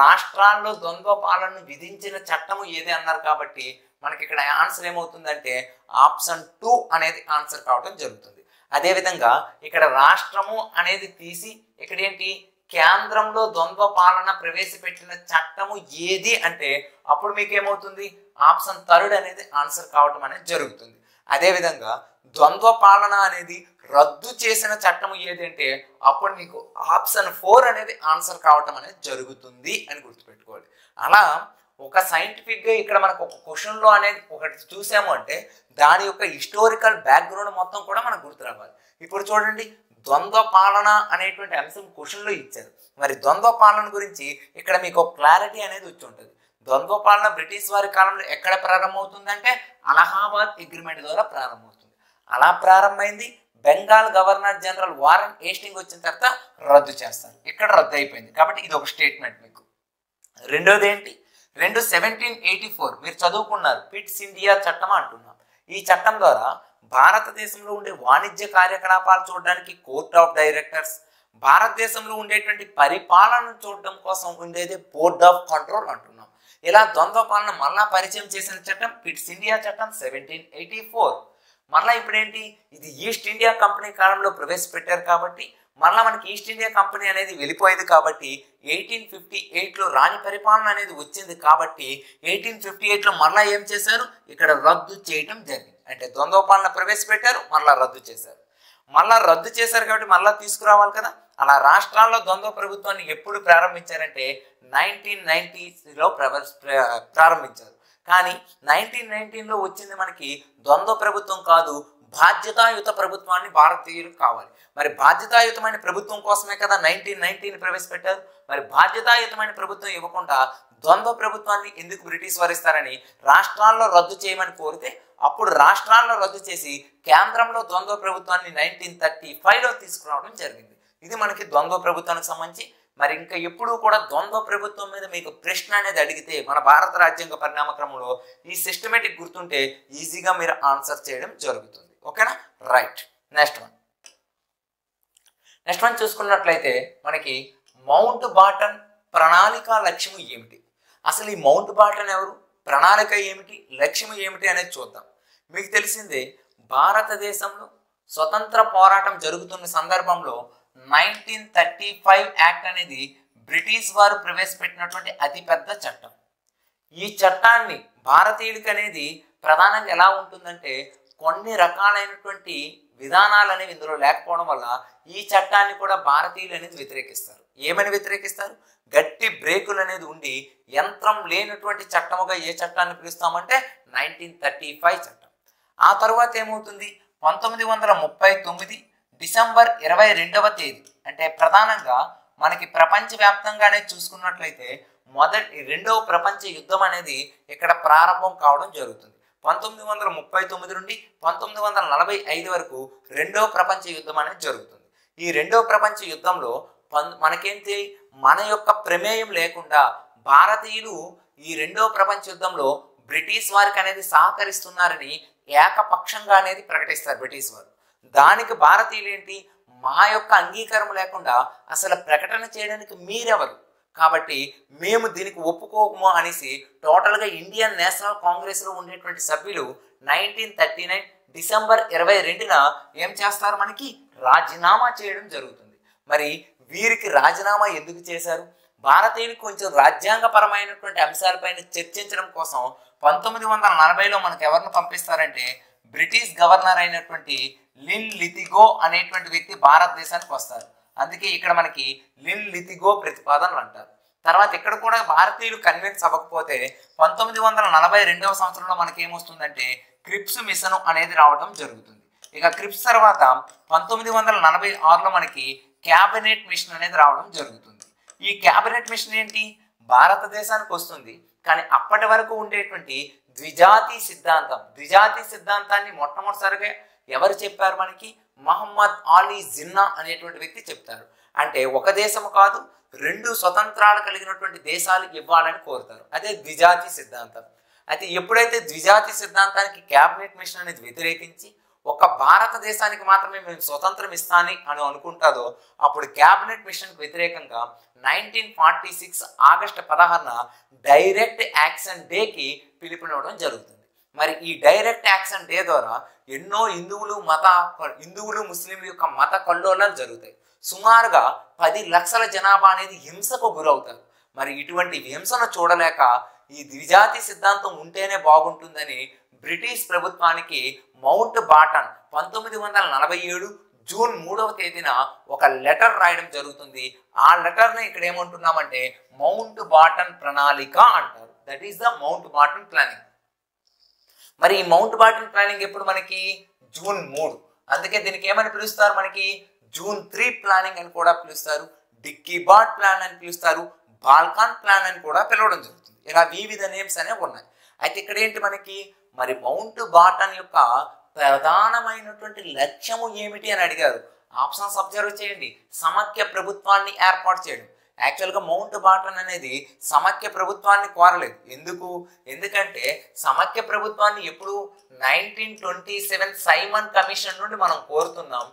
రాష్ట్రాల్లో ద్వంద్వ పాలనను విధించిన చట్టము ఏది అన్నారు కాబట్టి మనకి ఇక్కడ ఆన్సర్ ఏమవుతుందంటే ఆప్షన్ టూ అనేది ఆన్సర్ కావడం జరుగుతుంది. అదేవిధంగా ఇక్కడ రాష్ట్రము అనేది తీసి ఇక్కడ ఏంటి కేంద్రంలో ద్వంద్వ పాలన ప్రవేశపెట్టిన చట్టము ఏది అంటే అప్పుడు మీకు ఏమవుతుంది ఆప్షన్ థర్డ్ అనేది ఆన్సర్ కావటం అనేది జరుగుతుంది. అదేవిధంగా ద్వంద్వ పాలన అనేది రద్దు చేసిన చట్టము ఏది అంటే అప్పుడు మీకు ఆప్షన్ ఫోర్ అనేది ఆన్సర్ కావటం అనేది జరుగుతుంది అని గుర్తుపెట్టుకోవాలి అలా ఒక సైంటిఫిక్గా ఇక్కడ మనకు ఒక క్వశ్చన్లో అనేది ఒకటి చూసాము అంటే దాని యొక్క హిస్టోరికల్ బ్యాక్గ్రౌండ్ మొత్తం కూడా మనకు గుర్తు రావాలి. ఇప్పుడు చూడండి ద్వంద్వ పాలన అనేటువంటి అంశం క్వశ్చన్లో ఇచ్చారు. మరి ద్వంద్వ పాలన గురించి ఇక్కడ మీకు క్లారిటీ అనేది వచ్చి ఉంటుంది. ద్వంద్వ పాలన బ్రిటిష్ వారి కాలంలో ఎక్కడ ప్రారంభమవుతుందంటే అలహాబాద్ అగ్రిమెంట్ ద్వారా ప్రారంభమవుతుంది. అలా ప్రారంభమైంది Bengal governor general Warren Hastings వచ్చిన తర్వాత రద్దు చేస్తారు. ఇక్కడ రద్దు అయిపోయింది. కాబట్టి ఇది ఒక స్టేట్మెంట్ మీకు. రెండోది ఏంటి? రెండు సెవెంటీన్ ఎయిటీ ఫోర్. మీరు చదువుకున్నారు. పిట్స్ ఇండియా చట్టం అంటున్నాం. ఈ చట్టం ద్వారా భారతదేశంలో ఉండే వాణిజ్య కార్యకలాపాలు చూడడానికి కోర్ట్ ఆఫ్ డైరెక్టర్స్ భారతదేశంలో ఉండేటువంటి పరిపాలన చూడడం కోసం ఉండేది బోర్డ్ ఆఫ్ కంట్రోల్ అంటున్నాం. ఇలా ద్వంద్వ పాలన మళ్ళా పరిచయం చేసిన చట్టం పిట్స్ ఇండియా చట్టం సెవెంటీన్ ఎయిటీ ఫోర్. మళ్ళీ ఇప్పుడేంటి? ఇది ఈస్ట్ ఇండియా కంపెనీ కాలంలో ప్రవేశపెట్టారు కాబట్టి మరలా మనకి ఈస్ట్ ఇండియా కంపెనీ అనేది వెళ్ళిపోయింది కాబట్టి ఎయిటీన్ ఫిఫ్టీ ఎయిట్లో రాణి పరిపాలన అనేది వచ్చింది కాబట్టి ఎయిటీన్ ఫిఫ్టీ ఎయిట్లో మరలా ఏం చేశారు? ఇక్కడ రద్దు చేయటం జరిగింది. అంటే ద్వంద్వ పాలన ప్రవేశపెట్టారు మరలా రద్దు చేశారు. మళ్ళా రద్దు చేశారు కాబట్టి మళ్ళీ తీసుకురావాలి కదా? అలా రాష్ట్రాల్లో ద్వంద్వ ప్రభుత్వాన్ని ఎప్పుడు ప్రారంభించారంటే నైన్టీన్ నైన్టీస్లో ప్రారంభించారు. కానీ నైన్టీన్ నైన్టీన్లో వచ్చింది మనకి ద్వంద్వ ప్రభుత్వం కాదు బాధ్యతాయుత ప్రభుత్వాన్ని భారతీయులు కావాలి. మరి బాధ్యతాయుతమైన ప్రభుత్వం కోసమే కదా నైన్టీన్ నైన్టీన్ ప్రవేశపెట్టారు. మరి బాధ్యతాయుతమైన ప్రభుత్వం ఇవ్వకుండా ద్వంద్వ ప్రభుత్వాన్ని ఎందుకు బ్రిటిష్ వరిస్తారని రాష్ట్రాల్లో రద్దు చేయమని కోరితే అప్పుడు రాష్ట్రాల్లో రద్దు చేసి కేంద్రంలో ద్వంద్వ ప్రభుత్వాన్ని నైన్టీన్ థర్టీ ఫైవ్లో తీసుకురావడం జరిగింది. ఇది మనకి ద్వంద్వ ప్రభుత్వానికి సంబంధించి. మరి ఇంకా ఎప్పుడూ కూడా ద్వంద్వ ప్రభుత్వం మీద మీకు ప్రశ్న అనేది అడిగితే మన భారత రాజ్యాంగ పరిణామ క్రమంలో ఈ సిస్టమేటిక్ గుర్తుంటే ఈజీగా మీరు ఆన్సర్ చేయడం జరుగుతుంది. ఓకేనా? Right. Next one. Next one చూసుకున్నట్లయితే మనకి మౌంట్ బాటన్ ప్రణాళిక లక్ష్యం ఏమిటి? అసలు ఈ మౌంట్ బాటన్ ఎవరు? ప్రణాళిక ఏమిటి? లక్ష్యం ఏమిటి అనేది చూద్దాం. మీకు తెలిసిందే భారతదేశంలో స్వతంత్ర పోరాటం జరుగుతున్న సందర్భంలో నైన్టీన్ థర్టీ ఫైవ్ యాక్ట్ అనేది బ్రిటిష్ వారు ప్రవేశపెట్టినటువంటి అతిపెద్ద చట్టం. ఈ చట్టాన్ని భారతీయుడికి అనేది ప్రధానంగా ఎలా ఉంటుందంటే కొన్ని రకాలైనటువంటి విధానాలు అనేవి ఇందులో లేకపోవడం వల్ల ఈ చట్టాన్ని కూడా భారతీయులు అనేది వ్యతిరేకిస్తారు. ఏమని వ్యతిరేకిస్తారు? గట్టి బ్రేకులు అనేది ఉండి యంత్రం లేనటువంటి చట్టముగా ఏ చట్టాన్ని పిలుస్తామంటే నైన్టీన్ థర్టీ ఫైవ్ చట్టం. ఆ తర్వాత ఏమవుతుంది? పంతొమ్మిది వందల ముప్పై తొమ్మిది డిసెంబర్ ఇరవై రెండవ తేదీ. అంటే ప్రధానంగా మనకి ప్రపంచవ్యాప్తంగానే చూసుకున్నట్లయితే మొదటి రెండవ ప్రపంచ యుద్ధం అనేది ఇక్కడ ప్రారంభం కావడం జరుగుతుంది. పంతొమ్మిది వందల ముప్పై తొమ్మిది నుండి పంతొమ్మిది వందల నలభై ఐదు వరకు రెండో ప్రపంచ యుద్ధం అనేది జరుగుతుంది. ఈ రెండవ ప్రపంచ యుద్ధంలో పం మనకేంటి? మన యొక్క ప్రమేయం లేకుండా భారతీయులు ఈ రెండో ప్రపంచ యుద్ధంలో బ్రిటిష్ వారికి అనేది సహకరిస్తున్నారని ఏకపక్షంగా అనేది ప్రకటిస్తారు బ్రిటిష్ వారు. దానికి భారతీయులు ఏంటి? మా యొక్క అంగీకారం లేకుండా అసలు ప్రకటన చేయడానికి మీరెవరు? కాబట్టి మేము దీనికి ఒప్పుకోము అనేసి టోటల్గా ఇండియన్ నేషనల్ కాంగ్రెస్లో ఉండేటువంటి సభ్యులు నైన్టీన్ థర్టీ నైన్ డిసెంబర్ ఇరవై రెండున ఏం చేస్తారు మనకి? రాజీనామా చేయడం జరుగుతుంది. మరి వీరికి రాజీనామా ఎందుకు చేశారు? భారతీయులు కొంచెం రాజ్యాంగపరమైనటువంటి అంశాలపైన చర్చించడం కోసం పంతొమ్మిది వందల నలభైలో మనకు ఎవరిని పంపిస్తారంటే బ్రిటిష్ గవర్నర్ అయినటువంటి లిన్ లితిగో అనేటువంటి వ్యక్తి భారతదేశానికి వస్తారు. అందుకే ఇక్కడ మనకి లిన్ లితిగో ప్రతిపాదనలు అంటారు. తర్వాత ఇక్కడ కూడా భారతీయులు కన్విన్స్ అవ్వకపోతే పంతొమ్మిది వందల నలభై రెండవ సంవత్సరంలో మనకి ఏమొస్తుందంటే క్రిప్స్ మిషన్ అనేది రావడం జరుగుతుంది. ఇక క్రిప్స్ తర్వాత పంతొమ్మిది వందల నలభై ఆరులో మనకి క్యాబినెట్ మిషన్ అనేది రావడం జరుగుతుంది. ఈ క్యాబినెట్ మిషన్ ఏంటి? భారతదేశానికి వస్తుంది. కానీ అప్పటి వరకు ఉండేటువంటి ద్విజాతి సిద్ధాంతం ద్విజాతి సిద్ధాంతాన్ని మొట్టమొదటిసారిగా ఎవరు చెప్పారు మనకి? మహమ్మద్ ఆలీ జిన్నా అనేటువంటి వ్యక్తి చెప్తారు. అంటే ఒక దేశము కాదు రెండు స్వతంత్రాలు కలిగినటువంటి దేశాలకు ఇవ్వాలని కోరుతారు. అదే ద్విజాతి సిద్ధాంతం. అయితే ఎప్పుడైతే ద్విజాతి సిద్ధాంతానికి క్యాబినెట్ మిషన్ అనేది వ్యతిరేకించి ఒక భారతదేశానికి మాత్రమే మేము స్వతంత్రం ఇస్తాని అని అనుకుంటాదో అప్పుడు క్యాబినెట్ మిషన్కు వ్యతిరేకంగా నైన్టీన్ ఫార్టీ సిక్స్ ఆగస్టు పదహారున డైరెక్ట్ యాక్షన్ డేకి పిలుపునివ్వడం జరుగుతుంది. మరి ఈ డైరెక్ట్ యాక్షన్ డే ద్వారా ఎన్నో హిందువులు మత హిందువులు ముస్లింల యొక్క మత కల్లోలాలు జరుగుతాయి. సుమారుగా పది లక్షల జనాభా అనేది హింసకు గురవుతారు. మరి ఇటువంటి హింసను చూడలేక ఈ ద్విజాతి సిద్ధాంతం ఉంటేనే బాగుంటుందని బ్రిటిష్ ప్రభుత్వానికి మౌంట్ బాటన్ పంతొమ్మిది వందల నలభై ఏడు జూన్ మూడవ తేదీన ఒక లెటర్ రాయడం జరుగుతుంది. ఆ లెటర్ని ఇక్కడ ఏమంటున్నామంటే మౌంట్ బాటన్ ప్రణాళిక అంటారు. That is the Mountbatten planning మరి ఈ మౌంట్ బాటన్ ప్లానింగ్ ఎప్పుడు మనకి? జూన్ మూడు. అందుకే దీనికి ఏమని పిలుస్తారు మనకి? జూన్ త్రీ ప్లానింగ్ అని కూడా పిలుస్తారు. డిక్కీ బాట్ ప్లాన్ అని పిలుస్తారు. బాల్కాన్ ప్లాన్ అని కూడా పిలవడం జరుగుతుంది. ఇలా వివిధ నేమ్స్ అనేవి ఉన్నాయి. అయితే ఇక్కడ ఏంటి మనకి? మరి మౌంట్ బాటన్ యొక్క ప్రధానమైనటువంటి లక్ష్యము ఏమిటి అని అడిగారు. ఆప్షన్స్ అబ్జర్వ్ చేయండి. సమాఖ్య ప్రభుత్వాన్ని ఏర్పాటు చేయడం. యాక్చువల్గా మౌంట్ బాటన్ అనేది సమాఖ్య ప్రభుత్వాన్ని కోరలేదు. ఎందుకు? ఎందుకంటే సమాఖ్య ప్రభుత్వాన్ని ఎప్పుడు nineteen twenty seven Simon commission నుండి మనం కోరుతున్నాం.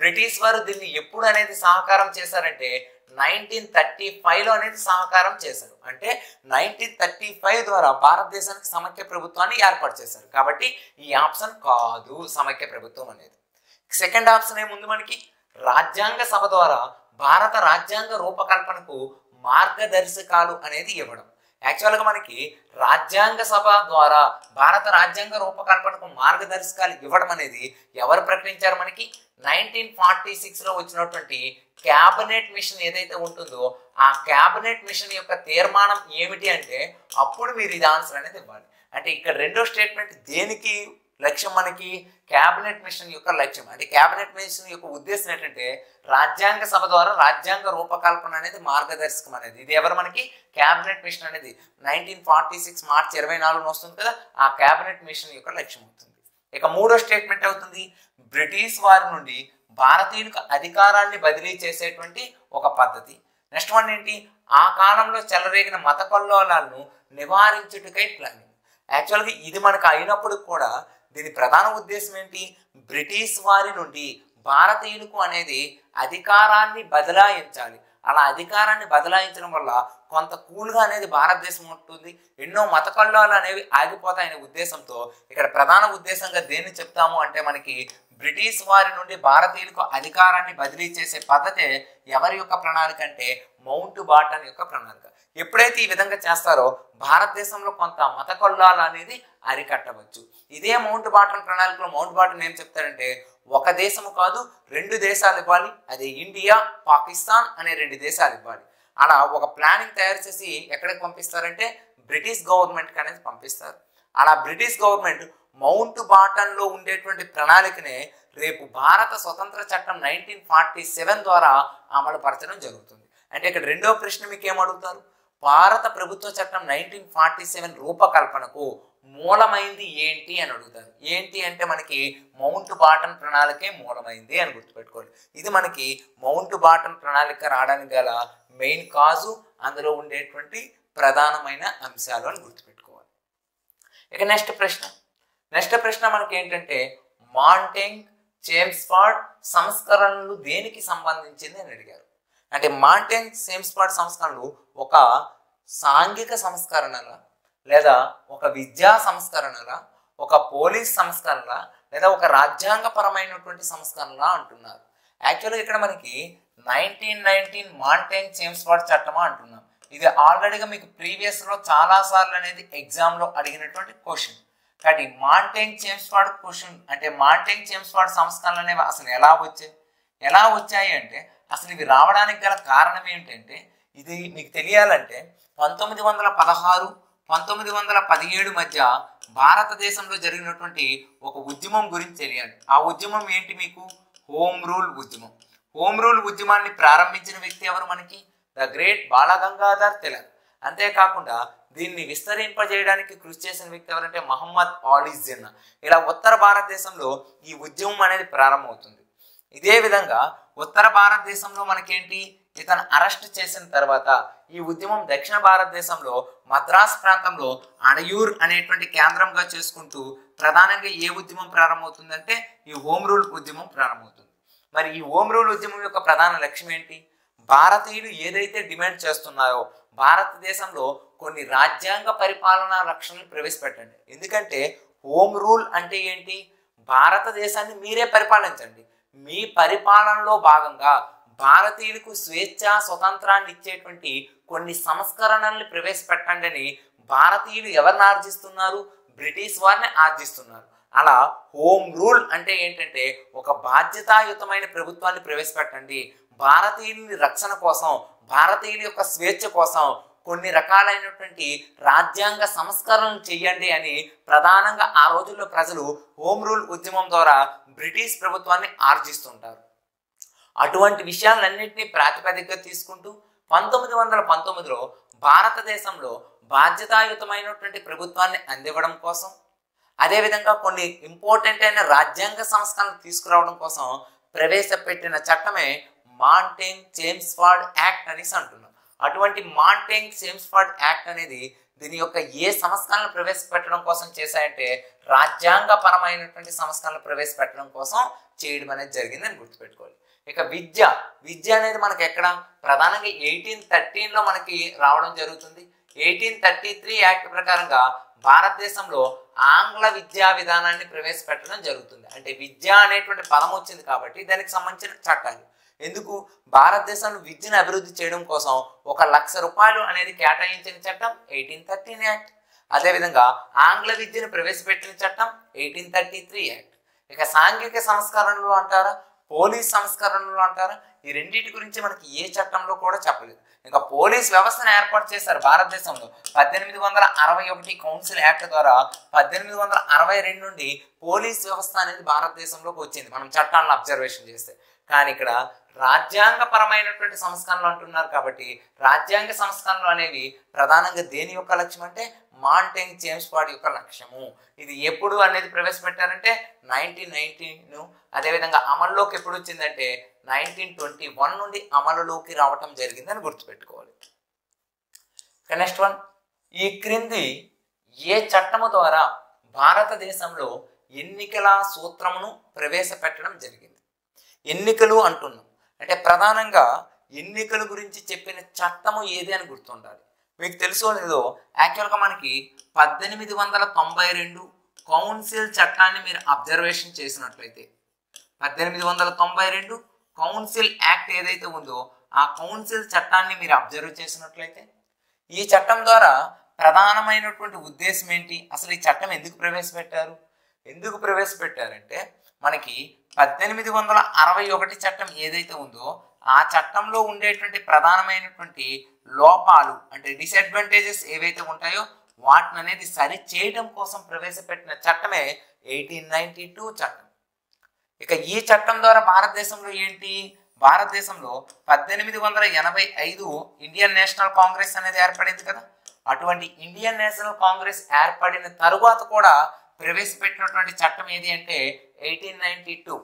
బ్రిటిష్ వారు దీన్ని ఎప్పుడు అనేది సహకారం చేశారంటే నైన్టీన్ థర్టీ ఫైవ్లో అనేది సహకారం చేశారు. అంటే నైన్టీన్ థర్టీ ఫైవ్ ద్వారా భారతదేశానికి సమైక్య ప్రభుత్వాన్ని ఏర్పాటు చేశారు. కాబట్టి ఈ ఆప్షన్ కాదు సమైక్య ప్రభుత్వం అనేది. సెకండ్ ఆప్షన్ ఏముంది మనకి? రాజ్యాంగ సభ ద్వారా భారత రాజ్యాంగ రూపకల్పనకు మార్గదర్శకాలు అనేది ఇవ్వడం. యాక్చువల్గా మనకి రాజ్యాంగ సభ ద్వారా భారత రాజ్యాంగ రూపకల్పనకు మార్గదర్శకాలు ఇవ్వడం అనేది ఎవరు ప్రకటించారు మనకి? నైన్టీన్ ఫార్టీ సిక్స్లో వచ్చినటువంటి క్యాబినెట్ మిషన్ ఏదైతే ఉంటుందో ఆ క్యాబినెట్ మిషన్ యొక్క తీర్మానం ఏమిటి అంటే అప్పుడు మీరు ఇది ఆన్సర్ అనేది ఇవ్వాలి. అంటే ఇక్కడ రెండో స్టేట్మెంట్ దేనికి లక్ష్యం మనకి క్యాబినెట్ మిషన్ యొక్క లక్ష్యం. అంటే క్యాబినెట్ మిషన్ యొక్క ఉద్దేశం ఏంటంటే రాజ్యాంగ సభ ద్వారా రాజ్యాంగ రూపకల్పన అనేది మార్గదర్శకం అనేది. ఇది ఎవరు మనకి? క్యాబినెట్ మిషన్ అనేది. నైన్టీన్ ఫార్టీ సిక్స్ మార్చ్ ఇరవై నాలుగున వస్తుంది కదా ఆ క్యాబినెట్ మిషన్ యొక్క లక్ష్యం అవుతుంది. ఇక మూడో స్టేట్మెంట్ అవుతుంది. బ్రిటిష్ వారి నుండి భారతీయులకు అధికారాన్ని బదిలీ చేసేటువంటి ఒక పద్ధతి. నెక్స్ట్ వన్ ఏంటి? ఆ కాలంలో చెలరేగిన మత కల్లోలాలను నివారించుటకై ప్లానింగ్. యాక్చువల్గా ఇది మనకు అయినప్పుడు కూడా దీని ప్రధాన ఉద్దేశం ఏంటి? బ్రిటిష్ వారి నుండి భారతీయులకు అనేది అధికారాన్ని బదలాయించాలి. అలా అధికారాన్ని బదలాయించడం వల్ల కొంత కూల్గా అనేది భారతదేశం ఉంటుంది. ఎన్నో మత కల్లాలు అనేవి ఆగిపోతాయనే ఉద్దేశంతో ఇక్కడ ప్రధాన ఉద్దేశంగా దేన్ని చెప్తాము అంటే మనకి బ్రిటిష్ వారి నుండి భారతీయులకు అధికారాన్ని బదిలీ చేసే పద్ధతే ఎవరి యొక్క ప్రణాళిక అంటే మౌంట్ బాటన్ యొక్క ప్రణాళిక. ఎప్పుడైతే ఈ విధంగా చేస్తారో భారతదేశంలో కొంత మత కొల్లాలు అనేది అరికట్టవచ్చు. ఇదే మౌంట్ బాటన్ ప్రణాళికలో మౌంట్ బాటన్ ఏం చెప్తారంటే ఒక దేశము కాదు రెండు దేశాలు ఇవ్వాలి. అదే ఇండియా పాకిస్తాన్ అనే రెండు దేశాలు ఇవ్వాలి. అలా ఒక ప్లానింగ్ తయారు చేసి ఎక్కడికి పంపిస్తారంటే బ్రిటిష్ గవర్నమెంట్కి అనేది పంపిస్తారు. అలా బ్రిటిష్ గవర్నమెంట్ మౌంట్ బాటన్లో ఉండేటువంటి ప్రణాళికనే రేపు భారత స్వతంత్ర చట్టం నైన్టీన్ ఫార్టీ సెవెన్ ద్వారా అమలుపరచడం జరుగుతుంది. అంటే ఇక్కడ రెండో ప్రశ్న మీకు ఏమడుగుతారు భారత ప్రభుత్వ చట్టం నైన్టీన్ ఫార్టీ సెవెన్ రూపకల్పనకు మూలమైంది ఏంటి అని అడుగుతారు. ఏంటి అంటే మనకి మౌంట్ బాటన్ ప్రణాళికే మూలమైంది అని గుర్తుపెట్టుకోండి. ఇది మనకి మౌంట్ బాటన్ ప్రణాళిక రావడానికి గల మెయిన్ కాజు అందులో ఉండేటువంటి ప్రధానమైన అంశాలు అని గుర్తుపెట్టుకోవాలి. ఇక నెక్స్ట్ ప్రశ్న. నెక్స్ట్ ప్రశ్న మనకి ఏంటంటే మాంటెంగ్ చేమ్స్పాడ్ సంస్కరణలు దేనికి సంబంధించింది అని అడిగారు. అంటే మాంటెంగ్ చేమ్స్పాడ్ సంస్కరణలు ఒక సాంఘిక సంస్కరణల లేదా ఒక విద్యా సంస్కరణల ఒక పోలీస్ సంస్కరణల లేదా ఒక రాజ్యాంగపరమైనటువంటి సంస్కరణల అంటున్నారు. యాక్చువల్గా ఇక్కడ మనకి నైన్టీన్ నైన్టీన్ మాంటైన్ చేమ్స్ఫర్డ్ చట్టమా అంటున్నాం. ఇది ఆల్రెడీగా మీకు ప్రీవియస్లో చాలా సార్లు అనేది ఎగ్జామ్లో అడిగినటువంటి క్వశ్చన్ కాబట్టి మాంటైన్ చేమ్స్ఫర్డ్ క్వశ్చన్ అంటే మాంటైన్ చేమ్స్ఫర్డ్ సంస్కరణలు అనేవి అసలు ఎలా వచ్చాయి? ఎలా వచ్చాయి అంటే అసలు ఇవి రావడానికి గల కారణం ఏంటంటే ఇది మీకు తెలియాలంటే పంతొమ్మిది వందల పదహారు పంతొమ్మిది వందల పదిహేడు మధ్య భారతదేశంలో జరిగినటువంటి ఒక ఉద్యమం గురించి తెలియాలి. ఆ ఉద్యమం ఏంటి మీకు? హోమ్ రూల్ ఉద్యమం. హోమ్ రూల్ ఉద్యమాన్ని ప్రారంభించిన వ్యక్తి ఎవరు మనకి? The great Balagangadhar Tilak. అంతేకాకుండా దీన్ని విస్తరింపజేయడానికి కృషి చేసిన వ్యక్తి ఎవరంటే మహమ్మద్ ఆలీస్ జిన్నా. ఇలా ఉత్తర భారతదేశంలో ఈ ఉద్యమం అనేది ప్రారంభమవుతుంది. ఇదే విధంగా ఉత్తర భారతదేశంలో మనకేంటి? ఇతను అరెస్ట్ చేసిన తర్వాత ఈ ఉద్యమం దక్షిణ భారతదేశంలో మద్రాస్ ప్రాంతంలో అడయూర్ అనేటువంటి కేంద్రంగా చేసుకుంటూ ప్రధానంగా ఏ ఉద్యమం ప్రారంభమవుతుందంటే ఈ హోమ్ రూల్ ఉద్యమం ప్రారంభమవుతుంది. మరి ఈ హోమ్ రూల్ ఉద్యమం యొక్క ప్రధాన లక్ష్యం ఏంటి? భారతీయులు ఏదైతే డిమాండ్ చేస్తున్నారో భారతదేశంలో కొన్ని రాజ్యాంగ పరిపాలనా రక్షణలు ప్రవేశపెట్టండి. ఎందుకంటే హోమ్ రూల్ అంటే ఏంటి? భారతదేశాన్ని మీరే పరిపాలించండి. మీ పరిపాలనలో భాగంగా భారతీయులకు స్వేచ్ఛ స్వతంత్రాన్ని ఇచ్చేటువంటి కొన్ని సంస్కరణల్ని ప్రవేశపెట్టండి అని భారతీయులు ఎవరిని ఆర్జిస్తున్నారు? బ్రిటిష్ వారిని ఆర్జిస్తున్నారు. అలా హోమ్ రూల్ అంటే ఏంటంటే ఒక బాధ్యతాయుతమైన ప్రభుత్వాన్ని ప్రవేశపెట్టండి. భారతీయుని రక్షణ కోసం భారతీయుల యొక్క స్వేచ్ఛ కోసం కొన్ని రకాలైనటువంటి రాజ్యాంగ సంస్కరణలు చేయండి అని ప్రధానంగా ఆ రోజుల్లో ప్రజలు హోమ్ రూల్ ఉద్యమం ద్వారా బ్రిటిష్ ప్రభుత్వాన్ని ఆర్జిస్తుంటారు. అటువంటి విషయాలన్నింటినీ ప్రాతిపదికగా తీసుకుంటూ పంతొమ్మిది వందల పంతొమ్మిదిలో భారతదేశంలో బాధ్యతాయుతమైనటువంటి ప్రభుత్వాన్ని అందివ్వడం కోసం అదేవిధంగా కొన్ని ఇంపార్టెంట్ అయిన రాజ్యాంగ సంస్కరణలు తీసుకురావడం కోసం ప్రవేశపెట్టిన చట్టమే మాంటేన్ చేమ్స్ఫార్డ్ యాక్ట్ అనేసి అంటున్నాం. అటువంటి మాంటేన్ చేమ్స్ఫార్డ్ యాక్ట్ అనేది దీని యొక్క ఏ సంస్కరణలు ప్రవేశపెట్టడం కోసం చేశాయంటే రాజ్యాంగపరమైనటువంటి సంస్కరణలు ప్రవేశపెట్టడం కోసం చేయడం అనేది జరిగిందని గుర్తుపెట్టుకోవాలి. ఇక విద్య. విద్య అనేది మనకి ఎక్కడ? ప్రధానంగా ఎయిటీన్ థర్టీన్లో మనకి రావడం జరుగుతుంది. ఎయిటీన్ థర్టీ త్రీ యాక్ట్ ప్రకారంగా భారతదేశంలో ఆంగ్ల విద్యా విధానాన్ని ప్రవేశపెట్టడం జరుగుతుంది. అంటే విద్య అనేటువంటి పదం వచ్చింది కాబట్టి దానికి సంబంధించిన చట్టాలు. ఎందుకు? భారతదేశంలో విద్యను అభివృద్ధి చేయడం కోసం ఒక లక్ష రూపాయలు అనేది కేటాయించిన చట్టం ఎయిటీన్ థర్టీన్ యాక్ట్. అదేవిధంగా ఆంగ్ల విద్యను ప్రవేశపెట్టిన చట్టం ఎయిటీన్ థర్టీ త్రీ యాక్ట్. ఇక సాంఘిక సంస్కరణలు అంటారా? పోలీస్ సంస్కరణలు అంటారా. ఈ రెండింటి గురించి మనకి ఏ చట్టంలో కూడా చెప్పలేదు. ఇంకా పోలీస్ వ్యవస్థను ఏర్పాటు చేశారు భారతదేశంలో. పద్దెనిమిది వందల అరవై ఒకటి కౌన్సిల్ యాక్ట్ ద్వారా పద్దెనిమిది వందల అరవై రెండు నుండి పోలీస్ వ్యవస్థ అనేది భారతదేశంలోకి వచ్చింది. మనం చట్టాలను అబ్జర్వేషన్ చేస్తే. కానీ ఇక్కడ రాజ్యాంగపరమైనటువంటి సంస్కరణలు అంటున్నారు కాబట్టి రాజ్యాంగ సంస్కరణలు అనేవి ప్రధానంగా దేని యొక్క లక్ష్యం అంటే మాంటైన్ జేమ్స్ పాడ్ యొక్క లక్ష్యము. ఇది ఎప్పుడు అనేది ప్రవేశపెట్టారంటే నైన్టీన్ నైన్టీన్ అదేవిధంగా అమల్లోకి ఎప్పుడు వచ్చిందంటే నైన్టీన్ ట్వంటీ వన్ నుండి అమలులోకి రావటం జరిగిందని గుర్తుపెట్టుకోవాలి. Next one. ఈ క్రింది ఏ చట్టము ద్వారా భారతదేశంలో ఎన్నికల సూత్రమును ప్రవేశపెట్టడం జరిగింది? ఎన్నికలు అంటున్నాం. అంటే ప్రధానంగా ఎన్నికల గురించి చెప్పిన చట్టము ఏది అని గుర్తుండాలి. మీకు తెలుసో లేదో యాక్చువల్గా మనకి పద్దెనిమిది వందల తొంభై రెండు కౌన్సిల్ చట్టాన్ని మీరు అబ్జర్వేషన్ చేసినట్లయితే పద్దెనిమిది వందల తొంభై రెండు కౌన్సిల్ యాక్ట్ ఏదైతే ఉందో ఆ కౌన్సిల్ చట్టాన్ని మీరు అబ్జర్వ్ చేసినట్లయితే ఈ చట్టం ద్వారా ప్రధానమైనటువంటి ఉద్దేశం ఏంటి? అసలు ఈ చట్టం ఎందుకు ప్రవేశపెట్టారు? ఎందుకు ప్రవేశపెట్టారంటే మనకి పద్దెనిమిది వందల అరవై ఒకటి చట్టం ఏదైతే ఉందో ఆ చట్టంలో ఉండేటువంటి ప్రధానమైనటువంటి లోపాలు అంటే డిసడ్వాంటేజెస్ ఏవైతే ఉంటాయో వాటిని అనేది సరి చేయడం కోసం ప్రవేశపెట్టిన చట్టమే ఎయిటీన్ నైన్టీ టూ చట్టం. ఇక ఈ చట్టం ద్వారా భారతదేశంలో ఏంటి? భారతదేశంలో పద్దెనిమిది వందల ఎనభై ఐదు ఇండియన్ నేషనల్ కాంగ్రెస్ అనేది ఏర్పడింది కదా. అటువంటి ఇండియన్ నేషనల్ కాంగ్రెస్ ఏర్పడిన తరువాత కూడా ప్రవేశపెట్టినటువంటి చట్టం ఏది అంటే ఎయిటీన్ నైన్టీ టూ.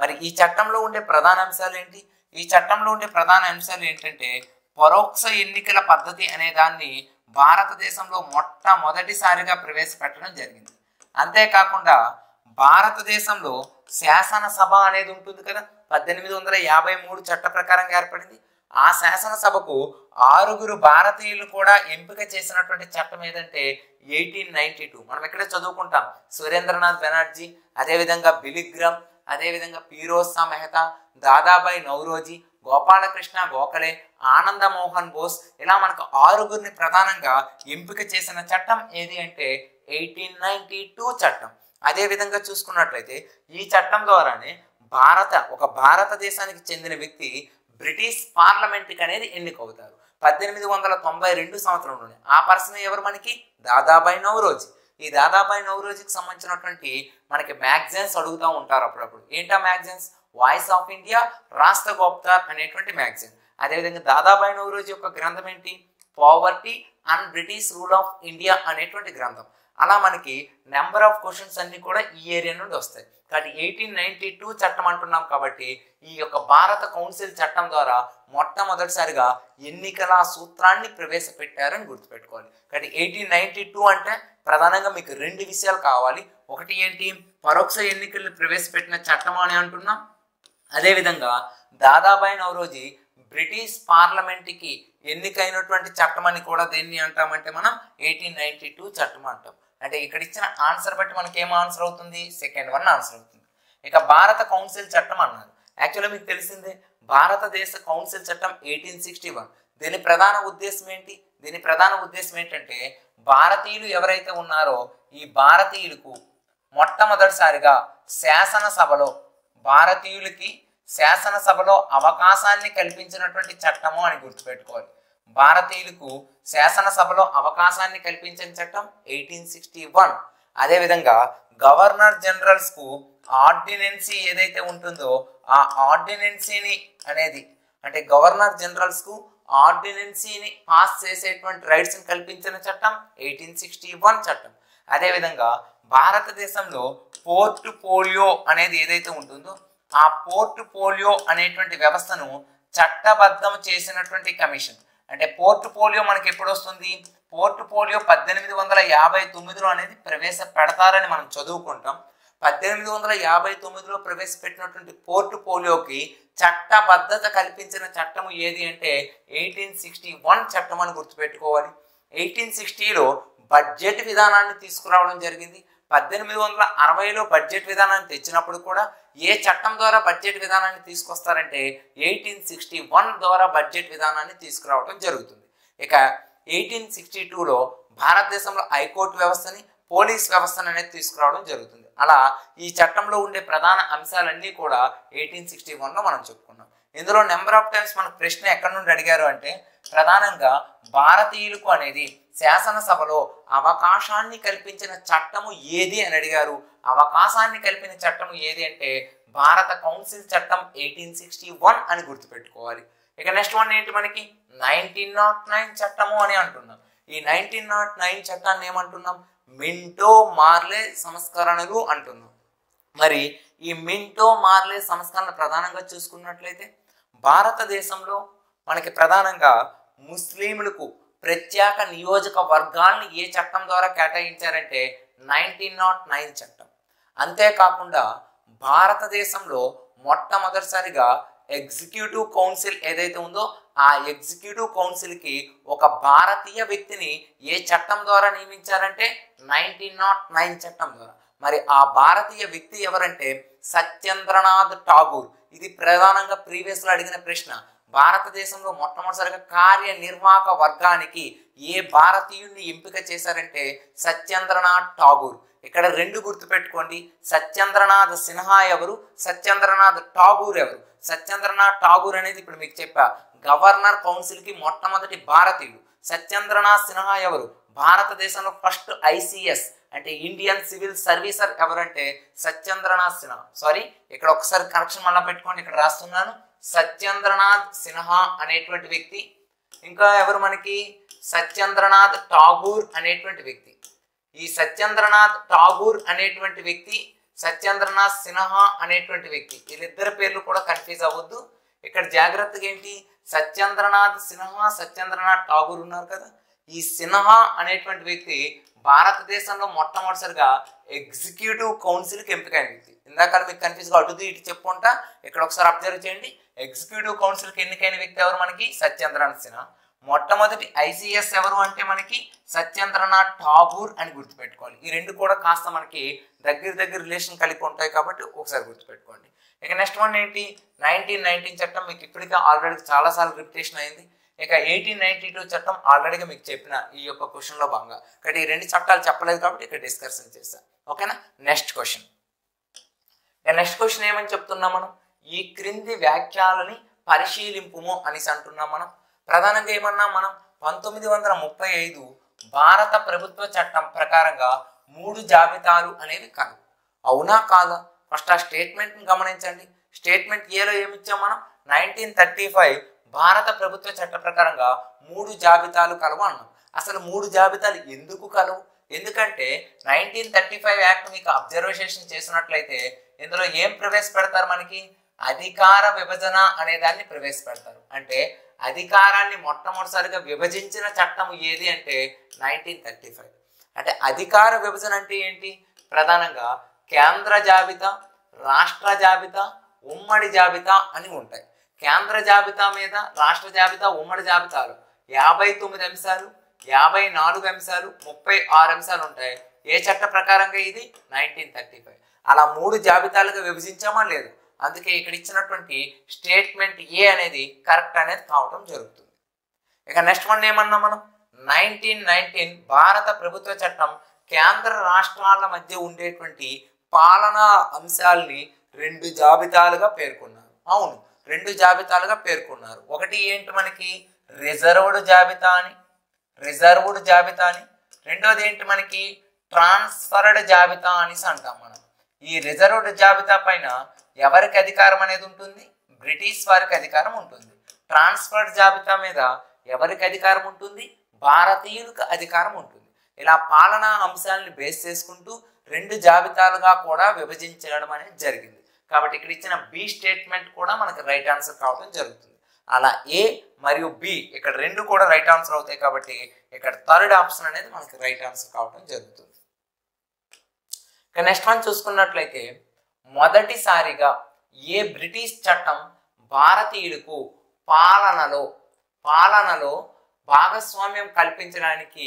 మరి ఈ చట్టంలో ఉండే ప్రధాన అంశాలు ఏంటి ఈ చట్టంలో ఉండే ప్రధాన అంశాలు ఏంటంటే పరోక్ష ఎన్నికల పద్ధతి అనే దాన్ని భారతదేశంలో మొట్టమొదటిసారిగా ప్రవేశపెట్టడం జరిగింది. అంతేకాకుండా భారతదేశంలో శాసనసభ అనేది ఉంటుంది కదా పద్దెనిమిది వందల యాభై మూడు చట్ట ప్రకారంగా ఏర్పడింది. ఆ శాసనసభకు ఆరుగురు భారతీయులు కూడా ఎంపిక చేసినటువంటి చట్టం ఏదంటే ఎయిటీన్ నైన్టీ టూ. మనం ఇక్కడే చదువుకుంటాం. సురేంద్రనాథ్ బెనర్జీ అదేవిధంగా బిలిగ్రమ్ అదేవిధంగా పీరోసా మెహతా దాదాబాయి నౌరోజీ గోపాలకృష్ణ గోఖలే ఆనంద మోహన్ బోస్ ఇలా మనకు ఆరుగురిని ప్రధానంగా ఎంపిక చేసిన చట్టం ఏది అంటే ఎయిటీన్ నైన్టీ టూ చట్టం. అదేవిధంగా చూసుకున్నట్లయితే ఈ చట్టం ద్వారానే భారత ఒక భారతదేశానికి చెందిన వ్యక్తి బ్రిటిష్ పార్లమెంట్కి అనేది ఎన్నికవుతారు. పద్దెనిమిది వందల తొంభై రెండు సంవత్సరంలోనే. ఆ పర్సన్ ఎవరు మనకి? దాదాబాయి నవరోజు ఈ దాదాబాయి నవరోజుకి సంబంధించినటువంటి మనకి మ్యాగజైన్స్ అడుగుతూ ఉంటారు అప్పుడప్పుడు. ఏంటా మ్యాగజైన్స్? వాయిస్ ఆఫ్ ఇండియా రాష్ట్ర గోప్తార్ అనేటువంటి మ్యాగజైన్. అదేవిధంగా దాదాబాయి నవరోజు యొక్క గ్రంథం ఏంటి? Poverty and British rule of India అనేటువంటి గ్రంథం. అలా మనకి నెంబర్ ఆఫ్ క్వశ్చన్స్ అన్ని కూడా ఈ ఏరియా నుండి వస్తాయి. కాబట్టి ఎయిటీన్ నైన్టీ టూ చట్టం అంటున్నాం కాబట్టి ఈ యొక్క భారత కౌన్సిల్ చట్టం ద్వారా మొట్టమొదటిసారిగా ఎన్నికల సూత్రాన్ని ప్రవేశపెట్టారని గుర్తుపెట్టుకోవాలి. కాబట్టి ఎయిటీన్ నైన్టీ టూ అంటే ప్రధానంగా మీకు రెండు విషయాలు కావాలి. ఒకటి ఏంటి? పరోక్ష ఎన్నికల్ని ప్రవేశపెట్టిన చట్టం అని అంటున్నాం. అదేవిధంగా దాదాబాయి నవరోజి బ్రిటిష్ పార్లమెంట్కి ఎన్నికైనటువంటి చట్టం అని కూడా దేన్ని అంటామంటే మనం ఎయిటీన్ నైన్టీ టూ చట్టం అంటాం. అంటే ఇక్కడ ఇచ్చిన ఆన్సర్ బట్టి మనకి ఏం ఆన్సర్ అవుతుంది? సెకండ్ వన్ ఆన్సర్ అవుతుంది. ఇక భారత కౌన్సిల్ చట్టం అన్నారు. యాక్చువల్గా మీకు తెలిసిందే భారతదేశ కౌన్సిల్ చట్టం ఎయిటీన్ సిక్స్టీ వన్. దీని ప్రధాన ఉద్దేశం ఏంటి? దీని ప్రధాన ఉద్దేశం ఏంటంటే భారతీయులు ఎవరైతే ఉన్నారో ఈ భారతీయులకు మొట్టమొదటిసారిగా శాసనసభలో భారతీయులకి శాసనసభలో అవకాశాన్ని కల్పించినటువంటి చట్టము అని గుర్తుపెట్టుకోవాలి. భారతీయులకు శాసనసభలో అవకాశాన్ని కల్పించిన చట్టం ఎయిటీన్ సిక్స్టీ వన్. అదేవిధంగా గవర్నర్ జనరల్స్కు ఆర్డినెన్సీ ఏదైతే ఉంటుందో ఆ ఆర్డినెన్సీని అనేది అంటే గవర్నర్ జనరల్స్కు ఆర్డినెన్సీని పాస్ చేసేటువంటి రైట్స్ని కల్పించిన చట్టం ఎయిటీన్ సిక్స్టీ వన్ చట్టం. అదేవిధంగా భారతదేశంలో పోర్ట్ పోలియో అనేది ఏదైతే ఉంటుందో ఆ పోర్ట్ పోలియో అనేటువంటి వ్యవస్థను చట్టబద్ధం చేసినటువంటి కమిషన్ అంటే పోర్ట్ పోలియో మనకి ఎప్పుడు వస్తుంది పోర్ట్ఫోలియో పద్దెనిమిది వందల యాభై తొమ్మిదిలో అనేది ప్రవేశ పెడతారని మనం చదువుకుంటాం. పద్దెనిమిది వందల యాభై తొమ్మిదిలో ప్రవేశపెట్టినటువంటి పోర్ట్ఫోలియోకి చట్టబద్ధత కల్పించిన చట్టం ఏది అంటే ఎయిటీన్ సిక్స్టీ వన్ చట్టం అని గుర్తుపెట్టుకోవాలి. ఎయిటీన్ సిక్స్టీలో బడ్జెట్ విధానాన్ని తీసుకురావడం జరిగింది. పద్దెనిమిది వందల అరవైలో బడ్జెట్ విధానాన్ని తెచ్చినప్పుడు కూడా ఏ చట్టం ద్వారా బడ్జెట్ విధానాన్ని తీసుకొస్తారంటే ఎయిటీన్ సిక్స్టీ వన్ ద్వారా బడ్జెట్ విధానాన్ని తీసుకురావడం జరుగుతుంది. ఇక ఎయిటీన్ సిక్స్టీ టూలో భారతదేశంలో హైకోర్టు వ్యవస్థని పోలీస్ వ్యవస్థను అనేది తీసుకురావడం జరుగుతుంది. అలా ఈ చట్టంలో ఉండే ప్రధాన అంశాలన్నీ కూడా ఎయిటీన్ సిక్స్టీ వన్లో మనం చెప్పుకున్నాం. ఇందులో నెంబర్ ఆఫ్ టైమ్స్ మనకు ప్రశ్న ఎక్కడి నుండి అడిగారు అంటే ప్రధానంగా భారతీయులకు అనేది శాసనసభలో అవకాశాన్ని కల్పించిన చట్టము ఏది అని అడిగారు. అవకాశాన్ని కల్పిన చట్టము ఏది అంటే భారత కౌన్సిల్ చట్టం ఎయిటీన్ సిక్స్టీ వన్ అని గుర్తుపెట్టుకోవాలి. ఇక నెక్స్ట్ వన్ ఏంటి మనకి? నైన్టీన్ నాట్ నైన్ చట్టము అని అంటున్నాం. ఈ నైన్టీన్ నాట్ నైన్ చట్టాన్ని ఏమంటున్నాం? మింటో మార్లే సంస్కరణలు అంటున్నాం. మరి ఈ మింటో మార్లే సంస్కరణ ప్రధానంగా చూసుకున్నట్లయితే భారతదేశంలో మనకి ప్రధానంగా ముస్లింలకు ప్రత్యేక నియోజక వర్గాలను ఏ చట్టం ద్వారా కేటాయించారంటే నైన్టీన్ నాట్ నైన్ చట్టం. అంతేకాకుండా భారతదేశంలో మొట్టమొదటిసారిగా ఎగ్జిక్యూటివ్ కౌన్సిల్ ఏదైతే ఉందో ఆ ఎగ్జిక్యూటివ్ కౌన్సిల్కి ఒక భారతీయ వ్యక్తిని ఏ చట్టం ద్వారా నియమించారంటే నైన్టీన్ నాట్ నైన్ చట్టం ద్వారా. మరి ఆ భారతీయ వ్యక్తి ఎవరంటే సత్యేంద్రనాథ్ ఠాగూర్. ఇది ప్రధానంగా ప్రీవియస్లో అడిగిన ప్రశ్న. భారతదేశంలో మొట్టమొదటిసారిగా కార్యనిర్వాహక వర్గానికి ఏ భారతీయుడిని ఎంపిక చేశారంటే సత్యేంద్రనాథ్ ఠాగూర్. ఇక్కడ రెండు గుర్తుపెట్టుకోండి. సత్యేంద్రనాథ్ సిన్హా ఎవరు? సత్యేంద్రనాథ్ ఠాగూర్ ఎవరు? సత్యేంద్రనాథ్ ఠాగూర్ అనేది ఇప్పుడు మీకు చెప్పా. గవర్నర్ కౌన్సిల్కి మొట్టమొదటి భారతీయుడు. సత్యేంద్రనాథ్ సిన్హా ఎవరు? భారతదేశంలో ఫస్ట్ ఐసిఎస్ అంటే ఇండియన్ సివిల్ సర్వీసర్ ఎవరంటే సత్యేంద్రనాథ్ సిన్హా. సారీ ఇక్కడ ఒకసారి కరెక్షన్ మళ్ళీ పెట్టుకోండి ఇక్కడ రాస్తున్నాను. సత్యేంద్రనాథ్ సిన్హా అనేటువంటి వ్యక్తి ఇంకా ఎవరు మనకి? సత్యేంద్రనాథ్ ఠాగూర్ అనేటువంటి వ్యక్తి. ఈ సత్యేంద్రనాథ్ ఠాగూర్ అనేటువంటి వ్యక్తి సత్యేంద్రనాథ్ సిన్హా అనేటువంటి వ్యక్తి. వీళ్ళిద్దరి పేర్లు కూడా కన్ఫ్యూజ్ అవ్వద్దు. ఇక్కడ జాగ్రత్తగా ఏంటి? సత్యేంద్రనాథ్ సిన్హా సత్యేంద్రనాథ్ ఠాగూర్ ఉన్నారు కదా. ఈ సిన్హా అనేటువంటి వ్యక్తి భారతదేశంలో మొట్టమొదటిసారిగా ఎగ్జిక్యూటివ్ కౌన్సిల్కి ఎంపికైన వ్యక్తి ఇందాక మీకు కన్ఫ్యూజ్గా అటుది ఇటు చెప్పుకుంటా ఇక్కడ ఒకసారి అబ్జర్వ్ చేయండి. ఎగ్జిక్యూటివ్ కౌన్సిల్కి ఎన్నికైన వ్యక్తి ఎవరు మనకి? సత్యేంద్రనాథ్ సిన్హా. మొట్టమొదటి ఐసీఎస్ ఎవరు అంటే మనకి సత్యేంద్రనాథ్ ఠాగూర్ అని గుర్తుపెట్టుకోవాలి. ఈ రెండు కూడా కాస్త మనకి దగ్గర దగ్గర రిలేషన్ కలిపి ఉంటాయి కాబట్టి ఒకసారి గుర్తుపెట్టుకోండి. ఇక నెక్స్ట్ వన్ ఏంటి? నైన్టీన్ నైన్టీన్ చట్టం మీకు ఇప్పటికే ఆల్రెడీ చాలాసార్లు రిపిటేషన్ అయింది. ఇక ఎయిటీన్ నైన్టీ టూ చట్టం ఆల్రెడీగా మీకు చెప్పిన ఈ యొక్క క్వశ్చన్లో భాగంగా. ఇక్కడ ఈ రెండు చట్టాలు చెప్పలేదు కాబట్టి ఇక్కడ డిస్కషన్ చేస్తాను ఓకేనా? నెక్స్ట్ క్వశ్చన్ నెక్స్ట్ క్వశ్చన్ ఏమని చెప్తున్నాం మనం? ఈ క్రింది వ్యాఖ్యలని పరిశీలింపుము అనేసి అంటున్నాం మనం. ప్రధానంగా ఏమన్నా మనం? పంతొమ్మిది వందల ముప్పై ఐదు భారత ప్రభుత్వ చట్టం ప్రకారంగా మూడు జాబితాలు అనేవి కాదు. అవునా కాదా? ఫస్ట్ ఆ స్టేట్మెంట్ని గమనించండి. స్టేట్మెంట్ ఏలో ఏమిచ్చాం మనం? నైన్టీన్ థర్టీ ఫైవ్ భారత ప్రభుత్వ చట్ట ప్రకారంగా మూడు జాబితాలు కలవు అన్నాం. అసలు మూడు జాబితాలు ఎందుకు కలవు? ఎందుకంటే నైన్టీన్ థర్టీ ఫైవ్ యాక్ట్ మీకు అబ్జర్వేషన్ చేసినట్లయితే ఇందులో ఏం ప్రవేశపెడతారు మనకి? అధికార విభజన అనే దాన్ని ప్రవేశపెడతారు. అంటే అధికారాన్ని మొట్టమొదటిసారిగా విభజించిన చట్టం ఏది అంటే నైన్టీన్ థర్టీ ఫైవ్. అంటే అధికార విభజన అంటే ఏంటి? ప్రధానంగా కేంద్ర జాబితా రాష్ట్ర జాబితా ఉమ్మడి జాబితా అని ఉంటాయి. కేంద్ర జాబితా మీద రాష్ట్ర జాబితా ఉమ్మడి జాబితాలు. యాభై తొమ్మిది అంశాలు యాభై నాలుగు అంశాలు ముప్పై ఆరు అంశాలు ఉంటాయి. ఏ చట్ట ప్రకారంగా ఇది? Nineteen thirty five. అలా మూడు జాబితాలుగా విభజించామా? లేదు. అందుకే ఇక్కడ ఇచ్చినటువంటి స్టేట్మెంట్ ఏ అనేది కరెక్ట్ అనేది కావటం జరుగుతుంది. ఇక నెక్స్ట్ వన్ ఏమన్నా మనం? నైన్టీన్ నైన్టీన్ భారత ప్రభుత్వ చట్టం కేంద్ర రాష్ట్రాల మధ్య ఉండేటువంటి పాలనా అంశాలని రెండు జాబితాలుగా పేర్కొన్నారు. అవును. రెండు జాబితాలుగా పేర్కొన్నారు. ఒకటి ఏంటి మనకి? రిజర్వ్డ్ జాబితా అని. రిజర్వ్డ్ జాబితా అని. రెండోది ఏంటి మనకి? ట్రాన్స్ఫర్డ్ జాబితా అనేసి అంటాం మనం. ఈ రిజర్వ్డ్ జాబితా పైన ఎవరికి అధికారం అనేది ఉంటుంది? బ్రిటిష్ వారికి అధికారం ఉంటుంది. ట్రాన్స్ఫర్డ్ జాబితా మీద ఎవరికి అధికారం ఉంటుంది? భారతీయులకు అధికారం ఉంటుంది. ఇలా పాలనా అంశాలను బేస్ చేసుకుంటూ రెండు జాబితాలుగా కూడా విభజించడం అనేది జరిగింది. కాబట్టి ఇక్కడ ఇచ్చిన బి స్టేట్మెంట్ కూడా మనకి రైట్ ఆన్సర్ కావడం జరుగుతుంది. అలా ఏ మరియు బి ఇక్కడ రెండు కూడా రైట్ ఆన్సర్ అవుతాయి కాబట్టి ఇక్కడ థర్డ్ ఆప్షన్ అనేది మనకి రైట్ ఆన్సర్ కావడం జరుగుతుంది. ఇక నెక్స్ట్ వన్ చూసుకున్నట్లయితే మొదటిసారిగా ఏ బ్రిటిష్ చట్టం భారతీయులకు పాలనలో పాలనలో భాగస్వామ్యం కల్పించడానికి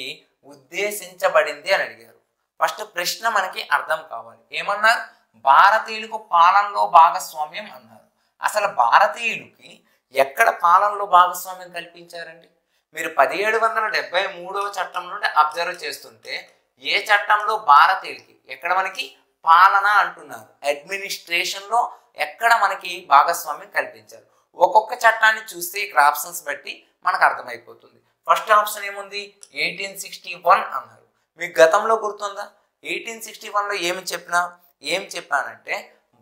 ఉద్దేశించబడింది అని అడిగారు. ఫస్ట్ ప్రశ్న మనకి అర్థం కావాలి. ఏమన్నారు? భారతీయులకు పాలనలో భాగస్వామ్యం అన్నారు. అసలు భారతీయులకి ఎక్కడ పాలనలో భాగస్వామ్యం కల్పించారండి? మీరు పదిహేడు వందల డెబ్బై మూడవ చట్టం నుండి అబ్జర్వ్ చేస్తుంటే ఏ చట్టంలో భారతీయులకి ఎక్కడ మనకి పాలన అంటున్నారు? అడ్మినిస్ట్రేషన్లో ఎక్కడ మనకి భాగస్వామ్యం కల్పించారు? ఒక్కొక్క చట్టాన్ని చూస్తే ఇక్కడ ఆప్షన్స్ బట్టి మనకు అర్థమైపోతుంది. ఫస్ట్ ఆప్షన్ ఏముంది? ఎయిటీన్ సిక్స్టీ వన్ అన్నారు. మీకు గతంలో గుర్తుందా? ఎయిటీన్ సిక్స్టీ వన్లో ఏమి చెప్పినా? ఏం చెప్పానంటే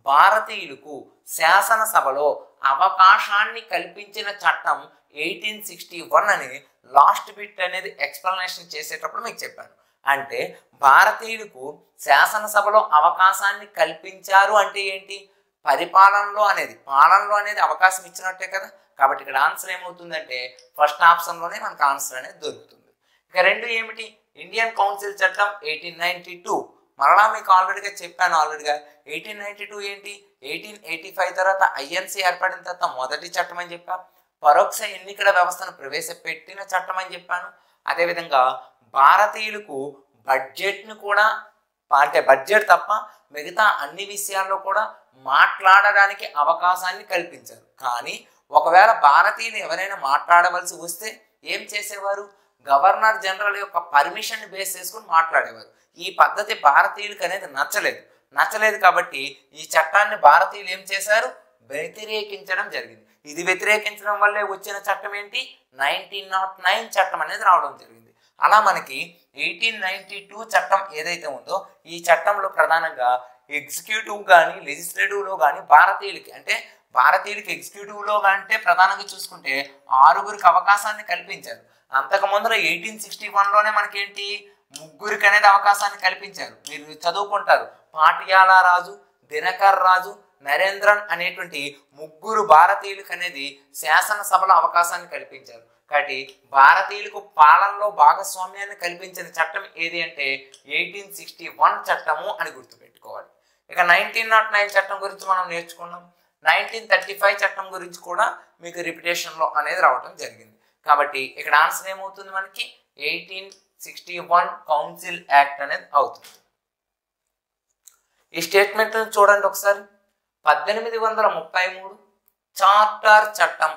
భారతీయులకు శాసనసభలో అవకాశాన్ని కల్పించిన చట్టం ఎయిటీన్ సిక్స్టీ వన్ అని లాస్ట్ బిట్ అనేది ఎక్స్ప్లెనేషన్ చేసేటప్పుడు మీకు చెప్పాను. అంటే భారతీయులకు శాసనసభలో అవకాశాన్ని కల్పించారు అంటే ఏంటి? పరిపాలనలో అనేది పాలనలో అనేది అవకాశం ఇచ్చినట్టే కదా? కాబట్టి ఇక్కడ ఆన్సర్ ఏమవుతుందంటే ఫస్ట్ ఆప్షన్లోనే మనకు ఆన్సర్ అనేది దొరుకుతుంది. ఇక రెండు ఏమిటి? ఇండియన్ కౌన్సిల్ చట్టం ఎయిటీన్ నైన్టీ టూ మరలా మీకు ఆల్రెడీగా చెప్పాను ఆల్రెడీగా ఎయిటీన్ నైన్టీ టూ ఏంటి? ఎయిటీన్ ఎయిటీ ఫైవ్ తర్వాత ఐఎన్సీ ఏర్పడిన తర్వాత మొదటి చట్టం అని చెప్పా. పరోక్ష ఎన్నికల వ్యవస్థను ప్రవేశపెట్టిన చట్టం అని చెప్పాను. అదేవిధంగా భారతీయులకు బడ్జెట్ను కూడా అంటే బడ్జెట్ తప్ప మిగతా అన్ని విషయాల్లో కూడా మాట్లాడడానికి అవకాశాన్ని కల్పించారు. కానీ ఒకవేళ భారతీయులు ఎవరైనా మాట్లాడవలసి వస్తే ఏం చేసేవారు? గవర్నర్ జనరల్ యొక్క పర్మిషన్ బేస్ చేసుకుని మాట్లాడేవారు. ఈ పద్ధతి భారతీయులకు అనేది నచ్చలేదు. నచ్చలేదు కాబట్టి ఈ చట్టాన్ని భారతీయులు ఏం చేశారు? వ్యతిరేకించడం జరిగింది. ఇది వ్యతిరేకించడం వల్లే వచ్చిన చట్టం ఏంటి? నైన్టీన్ నాట్ నైన్ చట్టం అనేది రావడం జరిగింది. అలా మనకి ఎయిటీన్ నైన్టీ టూ చట్టం ఏదైతే ఉందో ఈ చట్టంలో ప్రధానంగా ఎగ్జిక్యూటివ్ కానీ లెజిస్లేటివ్లో కానీ భారతీయులకి అంటే భారతీయులకి ఎగ్జిక్యూటివ్లో అంటే ప్రధానంగా చూసుకుంటే ఆరుగురికి అవకాశాన్ని కల్పించారు. అంతకు ముందర ఎయిటీన్ సిక్స్టీ వన్లోనే మనకేంటి? ముగ్గురికి అనేది అవకాశాన్ని కల్పించారు. మీరు చదువుకుంటారు. పాటియాల రాజు దినకర్ రాజు నరేంద్రన్ అనేటువంటి ముగ్గురు భారతీయులకు అనేది శాసనసభలో అవకాశాన్ని కల్పించారు. కాబట్టి భారతీయులకు పాలనలో భాగస్వామ్యాన్ని కల్పించిన చట్టం ఏది అంటే ఎయిటీన్ సిక్స్టీ వన్ చట్టము అని గుర్తుపెట్టుకోవాలి. ఇక నైన్టీన్ నాట్ నైన్ చట్టం గురించి మనం నేర్చుకున్నాం. నైన్టీన్ థర్టీ ఫైవ్ చట్టం గురించి కూడా మీకు రిపిటేషన్లో అనేది రావడం జరిగింది. కాబట్టి ఇక్కడ ఆన్సర్ ఏమవుతుంది మనకి? Eighteen sixty one council act అనేది అవుతుంది. ఈ స్టేట్మెంట్ చూడండి ఒకసారి. పద్దెనిమిది వందల ముప్పై మూడు చార్టర్ చట్టం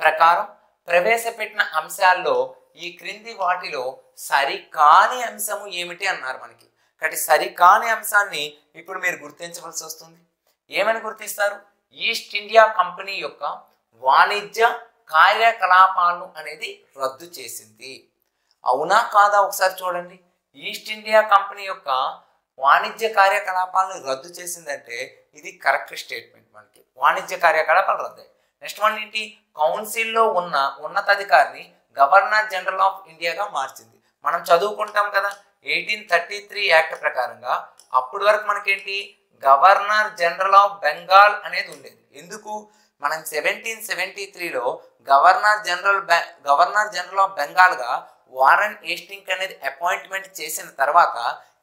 ప్రకారం ప్రవేశపెట్టిన అంశాల్లో ఈ క్రింది వాటిలో సరికాని అంశము ఏమిటి అన్నారు మనకి. కాబట్టి సరికాని అంశాన్ని ఇప్పుడు మీరు గుర్తించవలసి వస్తుంది. ఏమని గుర్తిస్తారు? ఈస్ట్ ఇండియా కంపెనీ యొక్క వాణిజ్య కార్యకలాపాలను అనేది రద్దు చేసింది. అవునా కాదా ఒకసారి చూడండి. ఈస్ట్ ఇండియా కంపెనీ యొక్క వాణిజ్య కార్యకలాపాలను రద్దు చేసిందంటే ఇది కరెక్ట్ స్టేట్మెంట్ మనకి. వాణిజ్య కార్యకలాపాలు రద్దు నెక్స్ట్ వన్ ఏంటి? కౌన్సిల్లో ఉన్న ఉన్నతాధికారిని గవర్నర్ జనరల్ ఆఫ్ ఇండియాగా మార్చింది. మనం చదువుకుంటాం కదా ఎయిటీన్ థర్టీ త్రీ యాక్ట్ ప్రకారంగా అప్పటి వరకు మనకేంటి? గవర్నర్ జనరల్ ఆఫ్ బెంగాల్ అనేది ఉండేది. ఎందుకు? మనం సెవెంటీన్ సెవెంటీ త్రీలో governor general governor general of బెంగాల్గా Warren Hastings అనేది అపాయింట్మెంట్ చేసిన తర్వాత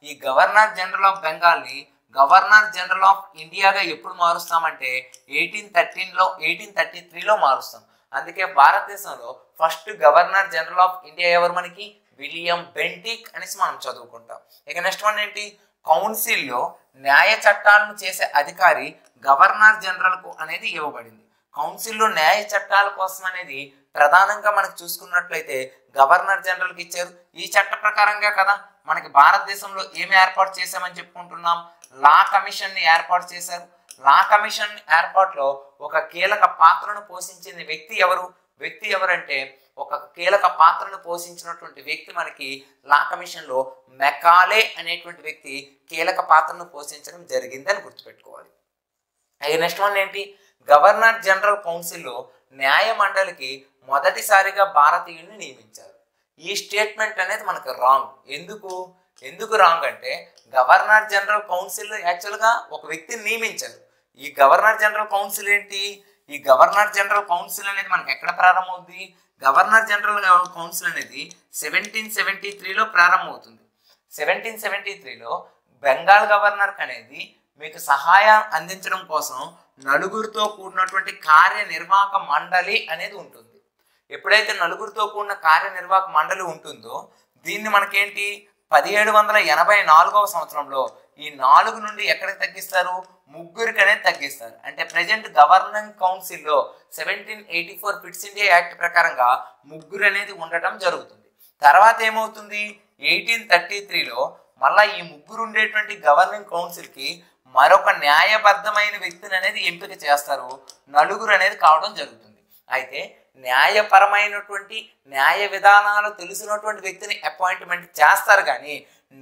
ఈ గవర్నర్ జనరల్ ఆఫ్ బెంగాల్ని గవర్నర్ జనరల్ ఆఫ్ ఇండియాగా ఎప్పుడు మారుస్తామంటే ఎయిటీన్ థర్టీన్లో ఎయిటీన్ థర్టీ త్రీలో మారుస్తాం. అందుకే భారతదేశంలో first governor general of India ఎవరు మనకి? విలియం బెంటిక్ అనేసి మనం చదువుకుంటాం. ఇక నెక్స్ట్ వన్ ఏంటి? కౌన్సిల్లో న్యాయ చట్టాలను చేసే అధికారి గవర్నర్ జనరల్కు అనేది ఇవ్వబడింది. కౌన్సిల్లో న్యాయ చట్టాల కోసం అనేది ప్రధానంగా మనకు చూసుకున్నట్లయితే గవర్నర్ జనరల్కి ఇచ్చారు. ఈ చట్ట ప్రకారంగా కదా మనకి భారతదేశంలో ఏమి ఏర్పాటు చేశామని చెప్పుకుంటున్నాం. లా కమిషన్ని ఏర్పాటు చేశారు. లా కమిషన్ ఏర్పాటులో ఒక కీలక పాత్రను పోషించిన వ్యక్తి ఎవరు? వ్యక్తి ఎవరంటే ఒక కీలక పాత్రను పోషించినటువంటి వ్యక్తి మనకి లా కమిషన్లో మెకాలే అనేటువంటి వ్యక్తి కీలక పాత్రను పోషించడం జరిగిందని గుర్తుపెట్టుకోవాలి. అయితే నెక్స్ట్ వన్ ఏంటి? గవర్నర్ జనరల్ కౌన్సిల్లో న్యాయ మండలికి మొదటిసారిగా భారతీయుడిని నియమించారు. ఈ స్టేట్మెంట్ అనేది మనకు రాంగ్. ఎందుకు? ఎందుకు రాంగ్ అంటే గవర్నర్ జనరల్ కౌన్సిల్ యాక్చువల్గా ఒక వ్యక్తిని నియమించారు. ఈ గవర్నర్ జనరల్ కౌన్సిల్ ఏంటి? ఈ గవర్నర్ జనరల్ కౌన్సిల్ అనేది మనకి ఎక్కడ ప్రారంభమవుతుంది గవర్నర్ జనరల్ కౌన్సిల్ అనేది సెవెంటీన్ సెవెంటీ త్రీలో ప్రారంభమవుతుంది. సెవెంటీన్ సెవెంటీ త్రీలో బెంగాల్ గవర్నర్ అనేది మీకు సహాయం అందించడం కోసం నలుగురితో కూడినటువంటి కార్యనిర్వాహక మండలి అనేది ఉంటుంది. ఎప్పుడైతే నలుగురితో కూడిన కార్యనిర్వాహక మండలి ఉంటుందో దీన్ని మనకేంటి? పదిహేడు వందల ఎనభై నాలుగవ సంవత్సరంలో ఈ నాలుగు నుండి ఎక్కడికి తగ్గిస్తారు? ముగ్గురికి అనేది తగ్గిస్తారు. అంటే ప్రజెంట్ గవర్నింగ్ కౌన్సిల్లో seventeen eighty four Pitt's India act ప్రకారంగా ముగ్గురు అనేది ఉండటం జరుగుతుంది. తర్వాత ఏమవుతుంది? ఎయిటీన్ థర్టీ త్రీలో మళ్ళీ ఈ ముగ్గురు ఉండేటువంటి గవర్నింగ్ కౌన్సిల్కి మరొక న్యాయబద్ధమైన వ్యక్తిని అనేది ఎంపిక చేస్తారు. నలుగురు అనేది కావడం జరుగుతుంది. అయితే న్యాయపరమైనటువంటి న్యాయ విధానాలు తెలిసినటువంటి వ్యక్తిని అపాయింట్మెంట్ చేస్తారు కానీ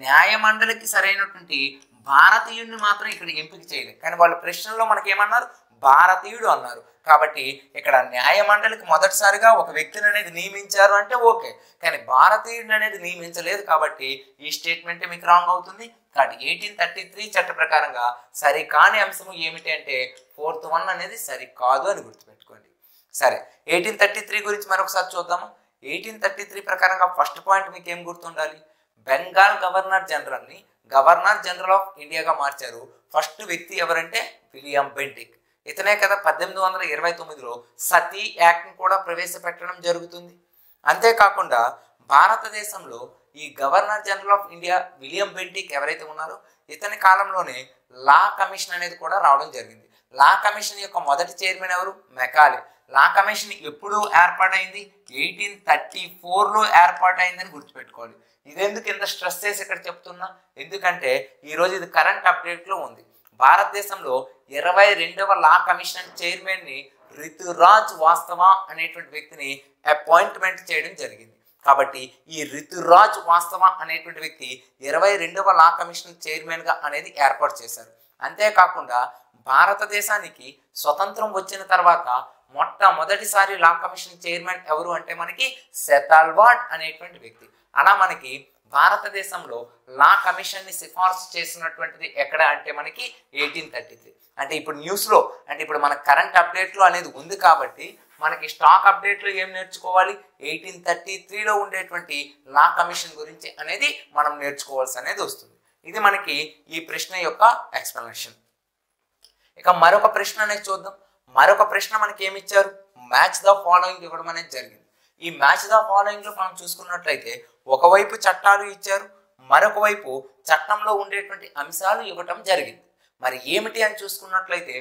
న్యాయ మండలికి సరైనటువంటి భారతీయుడిని మాత్రం ఇక్కడ ఎంపిక చేయలేదు. కానీ వాళ్ళ ప్రశ్నలో మనకి ఏమన్నారు భారతీయుడు అన్నారు. కాబట్టి ఇక్కడ న్యాయ మండలికి మొదటిసారిగా ఒక వ్యక్తిని అనేది నియమించారు అంటే ఓకే. కానీ భారతీయుడిని అనేది నియమించలేదు కాబట్టి ఈ స్టేట్మెంట్ మీకు రాంగ్ అవుతుంది. కానీ ఎయిటీన్ థర్టీ త్రీ చట్ట ప్రకారంగా సరికాని అంశము ఏమిటి అంటే ఫోర్త్ వన్ అనేది సరికాదు అని గుర్తుపెట్టుకోండి. సరే ఎయిటీన్ థర్టీ త్రీ గురించి మరొకసారి చూద్దాము. ఎయిటీన్ థర్టీ త్రీ ప్రకారంగా ఫస్ట్ పాయింట్ మీకు ఏం గుర్తుండాలి? బెంగాల్ గవర్నర్ జనరల్ని గవర్నర్ జనరల్ ఆఫ్ ఇండియాగా మార్చారు ఫస్ట్ వ్యక్తి ఎవరంటే విలియం బెంటిక్ ఇతనే కదా పద్దెనిమిది వందల ఇరవై తొమ్మిదిలో సతీ యాక్ట్ని కూడా ప్రవేశపెట్టడం జరుగుతుంది. అంతేకాకుండా భారతదేశంలో ఈ governor general of India William Bentinck ఎవరైతే ఉన్నారో ఇతని కాలంలోనే లా కమిషన్ అనేది కూడా రావడం జరిగింది. లా కమిషన్ యొక్క మొదటి చైర్మన్ ఎవరు? మెకాలే. లా కమిషన్ ఎప్పుడు ఏర్పాటైంది? ఎయిటీన్ థర్టీ ఫోర్లో ఏర్పాటైందని గుర్తుపెట్టుకోవాలి ఇదెందుకు ఇంత స్ట్రెస్ చేసి ఇక్కడ చెప్తున్నా? ఎందుకంటే ఈరోజు ఇది కరెంట్ అప్డేట్లో ఉంది. భారతదేశంలో ఇరవై రెండవ లా కమిషన్ చైర్మన్ని రితురాజ్ వాస్తవ అనేటువంటి వ్యక్తిని అపాయింట్మెంట్ చేయడం జరిగింది. కాబట్టి ఈ రితురాజ్ వాస్తవ అనేటువంటి వ్యక్తి ఇరవై రెండవ లా కమిషన్ చైర్మన్గా అనేది ఏర్పాటు చేశారు. అంతేకాకుండా భారతదేశానికి స్వతంత్రం వచ్చిన తర్వాత మొట్టమొదటిసారి లా కమిషన్ చైర్మన్ ఎవరు అంటే మనకి సెతాల్వాడ్ అనేటువంటి వ్యక్తి. అలా మనకి భారతదేశంలో లా కమిషన్ని సిఫార్సు చేసినటువంటిది ఎక్కడ అంటే మనకి ఎయిటీన్ థర్టీ త్రీ. అంటే ఇప్పుడు న్యూస్లో అంటే ఇప్పుడు మన కరెంట్ అప్డేట్లో అనేది ఉంది కాబట్టి మనకి స్టాక్ అప్డేట్లో ఏం నేర్చుకోవాలి? ఎయిటీన్ థర్టీ త్రీలో ఉండేటువంటి లా కమిషన్ గురించి అనేది మనం నేర్చుకోవాల్సి అనేది వస్తుంది. ఇది మనకి ఈ ప్రశ్న యొక్క ఎక్స్ప్లెనేషన్. ఇక మరొక ప్రశ్న అనేది చూద్దాం. మరొక ప్రశ్న మనకి ఏమి ఇచ్చారు? మ్యాచ్ ద ఫాలోయింగ్ ఇవ్వడం అనేది జరిగింది. ఈ మ్యాచ్ ద ఫాలోయింగ్లో మనం చూసుకున్నట్లయితే ఒకవైపు చట్టాలు ఇచ్చారు మరొక వైపు చట్టంలో ఉండేటువంటి అంశాలు ఇవ్వటం జరిగింది. మరి ఏమిటి అని చూసుకున్నట్లయితే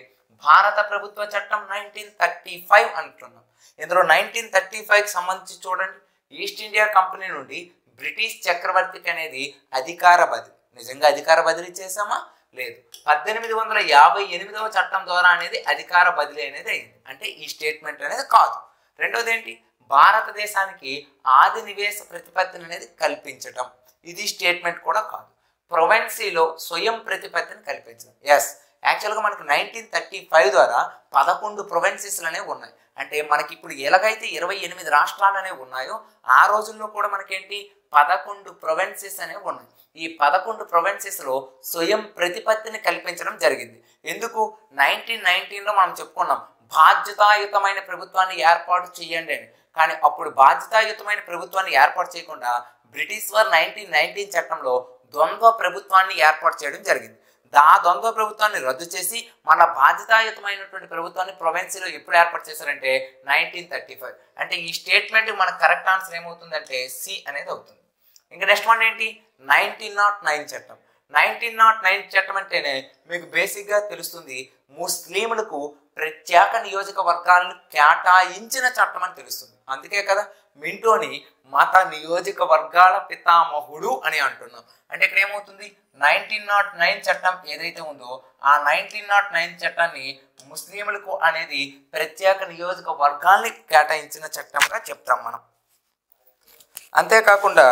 భారత ప్రభుత్వ చట్టం నైన్టీన్ థర్టీ ఫైవ్ అంటున్నాం. ఇందులో నైన్టీన్ థర్టీ ఫైవ్కి సంబంధించి చూడండి. ఈస్ట్ ఇండియా కంపెనీ నుండి బ్రిటిష్ చక్రవర్తికి అనేది అధికార బదిలీ నిజంగా అధికార బదిలీ చేసామా లేదు. పద్దెనిమిది వందల యాభై ఎనిమిదవ చట్టం ద్వారా అనేది అధికార బదిలీ అనేది అయింది. అంటే ఈ స్టేట్మెంట్ అనేది కాదు. రెండోది ఏంటి భారతదేశానికి ఆదినివేశ ప్రతిపత్తిని అనేది కల్పించటం. ఇది స్టేట్మెంట్ కూడా కాదు. ప్రొవెన్సీలో స్వయం ప్రతిపత్తిని కల్పించడం ఎస్ యాక్చువల్గా మనకు నైన్టీన్ థర్టీ ఫైవ్ ద్వారా పదకొండు ప్రొవెన్సీస్లు అనేవి ఉన్నాయి. అంటే మనకి ఇప్పుడు ఎలాగైతే ఇరవై ఎనిమిది రాష్ట్రాలు అనేవి ఉన్నాయో ఆ రోజుల్లో కూడా మనకేంటి? పదకొండు ప్రొవెన్సీస్ అనేవి ఉన్నాయి. ఈ పదకొండు ప్రొవెన్సీస్లో స్వయం ప్రతిపత్తిని కల్పించడం జరిగింది. ఎందుకు? నైన్టీన్ నైన్టీన్లో మనం చెప్పుకున్నాం బాధ్యతాయుతమైన ప్రభుత్వాన్ని ఏర్పాటు చేయండి అని. కానీ అప్పుడు బాధ్యతాయుతమైన ప్రభుత్వాన్ని ఏర్పాటు చేయకుండా బ్రిటిష్ వారు నైన్టీన్ నైన్టీన్ చట్టంలో ద్వంద్వ ప్రభుత్వాన్ని ఏర్పాటు చేయడం జరిగింది. దా ద్వంద్వ ప్రభుత్వాన్ని రద్దు చేసి మన బాధ్యతాయుతమైనటువంటి ప్రభుత్వాన్ని ప్రొవెన్సీలో ఎప్పుడు ఏర్పాటు చేశారంటే నైన్టీన్ థర్టీ ఫైవ్ అంటే ఈ స్టేట్మెంట్ మన కరెక్ట్ ఆన్సర్ ఏమవుతుందంటే సి అనేది అవుతుంది. ఇంకా నెక్స్ట్ వన్ ఏంటి? నైన్టీన్ నాట్ నైన్ చట్టం. నైన్టీన్ నాట్ నైన్ చట్టం అంటేనే మీకు బేసిక్గా తెలుస్తుంది ముస్లింలకు ప్రత్యేక నియోజకవర్గాలను కేటాయించిన చట్టం అని తెలుస్తుంది. అందుకే కదా మింటోని మత నియోజకవర్గాల పితామహుడు అని అంటున్నాం. అంటే ఇక్కడ ఏమవుతుంది? నైన్టీన్ నాట్ నైన్ చట్టం ఏదైతే ఉందో ఆ నైన్టీన్ నాట్ నైన్ చట్టాన్ని ముస్లింలకు అనేది ప్రత్యేక నియోజక వర్గాన్ని కేటాయించిన చట్టంగా చెప్తాం మనం. అంతేకాకుండా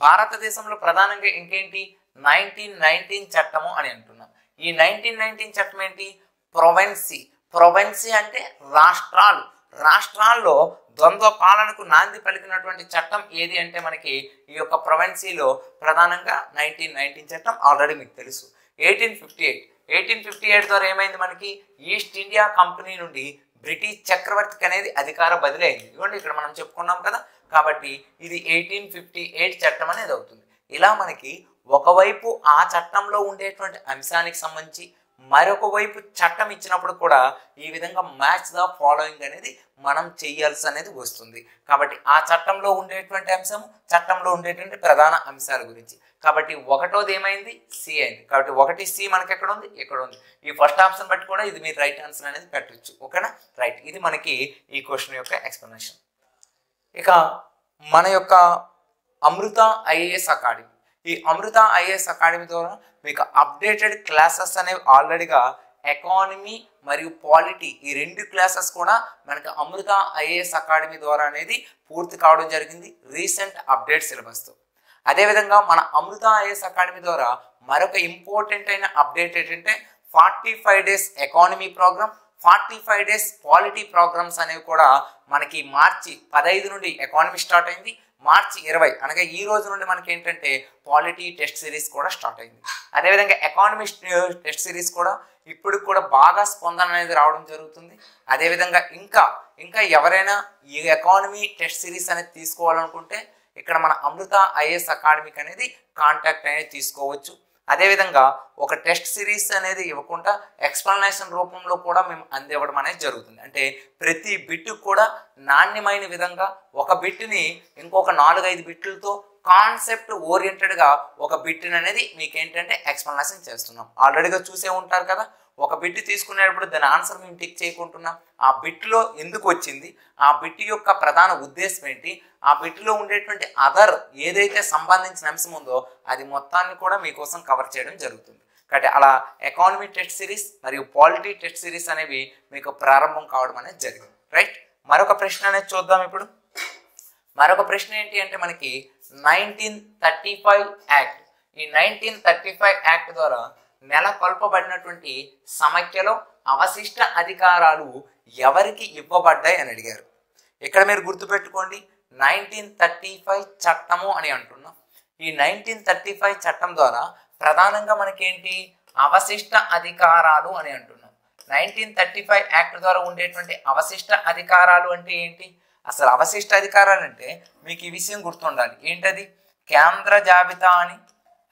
భారతదేశంలో ప్రధానంగా ఇంకేంటి? నైన్టీన్ నైన్టీన్ చట్టము అని అంటున్నాం. ఈ నైన్టీన్ నైన్టీన్ చట్టం ఏంటి? ప్రొవెన్సీ. ప్రొవెన్సీ అంటే రాష్ట్రాలు. రాష్ట్రాల్లో ద్వంద్వ పాలనకు నాంది పలికినటువంటి చట్టం ఏది అంటే మనకి ఈ యొక్క ప్రొవెన్సీలో ప్రధానంగా నైన్టీన్ నైన్టీన్ చట్టం ఆల్రెడీ మీకు తెలుసు. Eighteen fifty eight. Eighteen fifty eight ద్వారా ఏమైంది మనకి? ఈస్ట్ ఇండియా కంపెనీ నుండి బ్రిటిష్ చక్రవర్తికి అనేది అధికార బదిలీ అయింది ఇవ్వండి ఇక్కడ మనం చెప్పుకున్నాం కదా. కాబట్టి ఇది ఎయిటీన్ ఫిఫ్టీ ఎయిట్ చట్టం అనేది అవుతుంది. ఇలా మనకి ఒకవైపు ఆ చట్టంలో ఉండేటువంటి అంశానికి సంబంధించి మరొక వైపు చట్టం ఇచ్చినప్పుడు కూడా ఈ విధంగా మ్యాచ్ ద ఫాలోయింగ్ అనేది మనం చేయాల్సి అనేది వస్తుంది. కాబట్టి ఆ చట్టంలో ఉండేటువంటి అంశం చట్టంలో ఉండేటువంటి ప్రధాన అంశాల గురించి. కాబట్టి ఒకటోది ఏమైంది? సి అయింది. కాబట్టి ఒకటి సి మనకి ఎక్కడ ఉంది ఇక్కడ ఉంది ఈ ఫస్ట్ ఆప్షన్ బట్టి కూడా ఇది మీరు రైట్ ఆన్సర్ అనేది పెట్టచ్చు. ఓకేనా? రైట్ ఇది మనకి ఈ క్వశ్చన్ యొక్క ఎక్స్ప్లెనేషన్ ఇక మన యొక్క అమృత ఐఏఎస్ అకాడమీ. ఈ అమృత ఐఏఎస్ అకాడమీ ద్వారా మీకు అప్డేటెడ్ క్లాసెస్ అనేవి ఆల్రెడీగా ఎకానమీ మరియు పాలిటీ ఈ రెండు క్లాసెస్ కూడా మనకి అమృత ఐఏఎస్ అకాడమీ ద్వారా అనేది పూర్తి కావడం జరిగింది. రీసెంట్ అప్డేట్ సిలబస్తో అదేవిధంగా మన అమృత ఐఏఎస్ అకాడమీ ద్వారా మరొక ఇంపార్టెంట్ అయిన అప్డేట్ ఏంటంటే forty five days economy programme forty five days polity programmes అనేవి కూడా మనకి మార్చి పదహైదు నుండి ఎకానమీ స్టార్ట్ అయింది. మార్చి ఇరవై. అనగా ఈ రోజు నుండి మనకి ఏంటంటే పాలిటీ టెస్ట్ సిరీస్ కూడా స్టార్ట్ అయింది. అదేవిధంగా ఎకానమీ టెస్ట్ సిరీస్ కూడా ఇప్పుడు కూడా బాగా స్పందన అనేది రావడం జరుగుతుంది. అదేవిధంగా ఇంకా ఇంకా ఎవరైనా ఈ ఎకానమీ టెస్ట్ సిరీస్ అనేది తీసుకోవాలనుకుంటే ఇక్కడ మన అమృత ఐఏఎస్ అకాడమిక్ అనేది కాంటాక్ట్ అనేది తీసుకోవచ్చు. అదేవిధంగా ఒక టెస్ట్ సిరీస్ అనేది ఇవ్వకుండా ఎక్స్ప్లెనేషన్ రూపంలో కూడా మేము అందివ్వడం అనేది జరుగుతుంది. అంటే ప్రతి బిట్టు కూడా నాణ్యమైన విధంగా ఒక బిట్టుని ఇంకొక నాలుగైదు బిట్లతో కాన్సెప్ట్ ఓరియంటెడ్గా ఒక బిట్ని అనేది మీకు ఏంటంటే ఎక్స్ప్లెనేషన్ చేస్తున్నాం. ఆల్రెడీగా చూసే ఉంటారు కదా ఒక బిట్ తీసుకునేటప్పుడు దాని ఆన్సర్ మేము టిక్ చేయకుంటున్నాం? ఆ బిట్లో ఎందుకు వచ్చింది? ఆ బిట్ యొక్క ప్రధాన ఉద్దేశం ఏంటి? ఆ బిట్లో ఉండేటువంటి అదర్ ఏదైతే సంబంధించిన అంశం ఉందో అది మొత్తాన్ని కూడా మీకోసం కవర్ చేయడం జరుగుతుంది. కాబట్టి అలా ఎకానమీ టెస్ట్ సిరీస్ మరియు పాలిటీ టెస్ట్ సిరీస్ అనేవి మీకు ప్రారంభం కావడం అనేది జరిగింది. రైట్ మరొక ప్రశ్న అనేది చూద్దాం ఇప్పుడు. మరొక ప్రశ్న ఏంటి అంటే మనకి నైన్టీన్ థర్టీ ఫైవ్ యాక్ట్ ఈ నైన్టీన్ థర్టీ ఫైవ్ యాక్ట్ ద్వారా నెలకొల్పబడినటువంటి సమైక్యలో అవశిష్ట అధికారాలు ఎవరికి ఇవ్వబడ్డాయి అని అడిగారు. ఇక్కడ మీరు గుర్తుపెట్టుకోండి నైన్టీన్ థర్టీ ఫైవ్ చట్టము అని అంటున్నాం. ఈ నైన్టీన్ థర్టీ ఫైవ్ చట్టం ద్వారా ప్రధానంగా మనకేంటి? అవశిష్ట అధికారాలు అని అంటున్నాం. నైన్టీన్ థర్టీ ఫైవ్ యాక్ట్ ద్వారా ఉండేటువంటి అవశిష్ట అధికారాలు అంటే ఏంటి? అసలు అవశిష్ట అధికారాలు అంటే మీకు ఈ విషయం గుర్తుండాలి. ఏంటది? కేంద్ర జాబితా అని.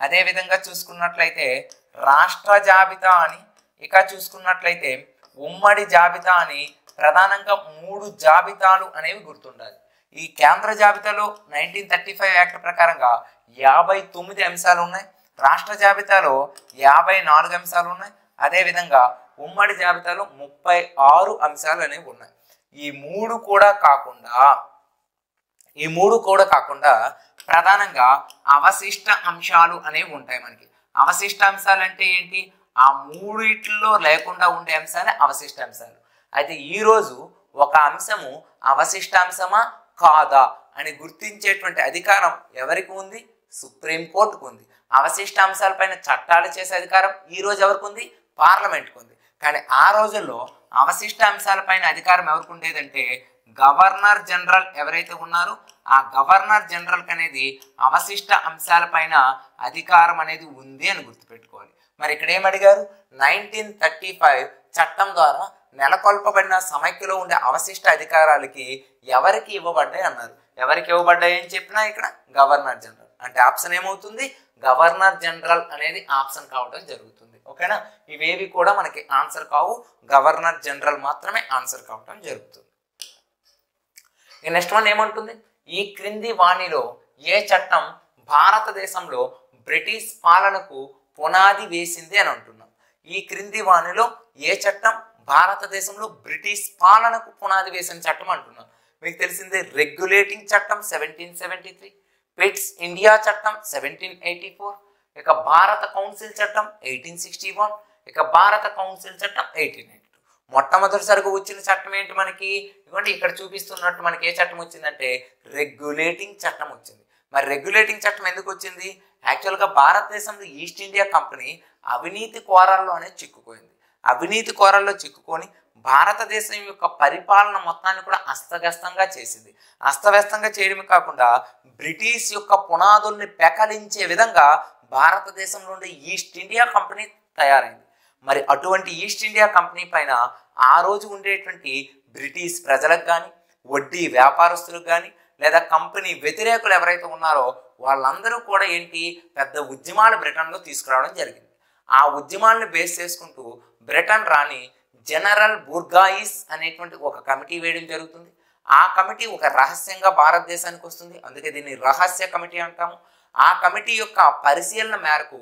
అదేవిధంగా చూసుకున్నట్లయితే రాష్ట్ర జాబితా అని ఇక చూసుకున్నట్లయితే ఉమ్మడి జాబితా అని ప్రధానంగా మూడు జాబితాలు అనేవి గుర్తుండాలి. ఈ కేంద్ర జాబితాలో నైన్టీన్ థర్టీ ఫైవ్ యాక్ట్ ప్రకారంగా యాభై తొమ్మిది అంశాలు ఉన్నాయి. రాష్ట్ర జాబితాలో యాభై నాలుగు అంశాలు ఉన్నాయి. అదేవిధంగా ఉమ్మడి జాబితాలో ముప్పై ఆరు అంశాలు అనేవి ఉన్నాయి. ఈ మూడు కూడా కాకుండా ఈ మూడు కూడా కాకుండా ప్రధానంగా అవశిష్ట అంశాలు అనేవి ఉంటాయి మనకి. అవశిష్ట అంశాలు అంటే ఏంటి? ఆ మూడిట్లో లేకుండా ఉండే అంశాలే అవశిష్ట అంశాలు అయితే ఈరోజు ఒక అంశము అవశిష్టాంశమా? కాదా? అని గుర్తించేటువంటి అధికారం ఎవరికి ఉంది? సుప్రీంకోర్టుకు ఉంది. అవశిష్ట అంశాలపైన చట్టాలు చేసే అధికారం ఈ రోజు ఎవరికి ఉంది? పార్లమెంట్కు ఉంది. కానీ ఆ రోజుల్లో అవశిష్ట అంశాలపైన అధికారం ఎవరికి ఉండేదంటే గవర్నర్ జనరల్ ఎవరైతే ఉన్నారో ఆ గవర్నర్ జనరల్కి అనేది అవశిష్ట అంశాలపైన అధికారం అనేది ఉంది అని గుర్తుపెట్టుకోవాలి. మరి ఇక్కడ ఏం అడిగారు? నైన్టీన్ థర్టీ ఫైవ్ చట్టం ద్వారా నెలకొల్పబడిన సమైక్యలో ఉండే అవశిష్ట అధికారాలకి ఎవరికి ఇవ్వబడ్డాయి అన్నారు. ఎవరికి ఇవ్వబడ్డాయి అని చెప్పినా ఇక్కడ గవర్నర్ జనరల్. అంటే ఆప్షన్ ఏమవుతుంది? గవర్నర్ జనరల్ అనేది ఆప్షన్ కావడం జరుగుతుంది. ఓకేనా? ఇవేవి కూడా మనకి ఆన్సర్ కావు. గవర్నర్ జనరల్ మాత్రమే ఆన్సర్ కావడం జరుగుతుంది. నెక్స్ట్ వన్ ఏమంటుంది? ఈ క్రింది వాణిలో ఏ చట్టం భారతదేశంలో బ్రిటిష్ పాలనకు పునాది వేసింది అని అంటున్నాం. ఈ క్రింది వాణిలో ఏ చట్టం భారతదేశంలో బ్రిటిష్ పాలనకు పునాది వేసిన చట్టం అంటున్నాం. మీకు తెలిసిందే రెగ్యులేటింగ్ చట్టం seventeen seventy three Pitt's India చట్టం సెవెంటీన్ ఎయిటీ ఫోర్ ఇక భారత కౌన్సిల్ చట్టం ఎయిటీన్ సిక్స్టీ వన్ ఇక భారత కౌన్సిల్ చట్టం ఎయిటీన్ ఎయిటీ మొట్టమొదటిసారిగా వచ్చిన చట్టం ఏంటి మనకి? ఇవ్వండి ఇక్కడ చూపిస్తున్నట్టు మనకి ఏ చట్టం వచ్చిందంటే రెగ్యులేటింగ్ చట్టం వచ్చింది. మరి రెగ్యులేటింగ్ చట్టం ఎందుకు వచ్చింది? యాక్చువల్గా భారతదేశంలో ఈస్ట్ ఇండియా కంపెనీ అవినీతి కోరాల్లోనే అనేది చిక్కుపోయింది అవినీతి కోరాల్లో చిక్కుకొని భారతదేశం యొక్క పరిపాలన మొత్తాన్ని కూడా అస్తవ్యస్తంగా చేసింది. అస్తవ్యస్తంగా చేయడమే కాకుండా బ్రిటిష్ యొక్క పునాదుల్ని పెకలించే విధంగా భారతదేశంలో ఉండే ఈస్ట్ ఇండియా కంపెనీ తయారైంది. మరి అటువంటి ఈస్ట్ ఇండియా కంపెనీ పైన ఆ రోజు ఉండేటువంటి బ్రిటిష్ ప్రజలకు కానీ వడ్డీ వ్యాపారస్తులకు కానీ లేదా కంపెనీ వ్యతిరేకులు ఎవరైతే ఉన్నారో వాళ్ళందరూ కూడా ఏంటి పెద్ద ఉద్యమాలు బ్రిటన్లో తీసుకురావడం జరిగింది. ఆ ఉద్యమాలను బేస్ చేసుకుంటూ బ్రిటన్ రాణి జనరల్ బుర్గాయిస్ అనేటువంటి ఒక కమిటీ వేయడం జరుగుతుంది. ఆ కమిటీ ఒక రహస్యంగా భారతదేశానికి వస్తుంది. అందుకే దీన్ని రహస్య కమిటీ అంటాము. ఆ కమిటీ యొక్క పరిశీలన మేరకు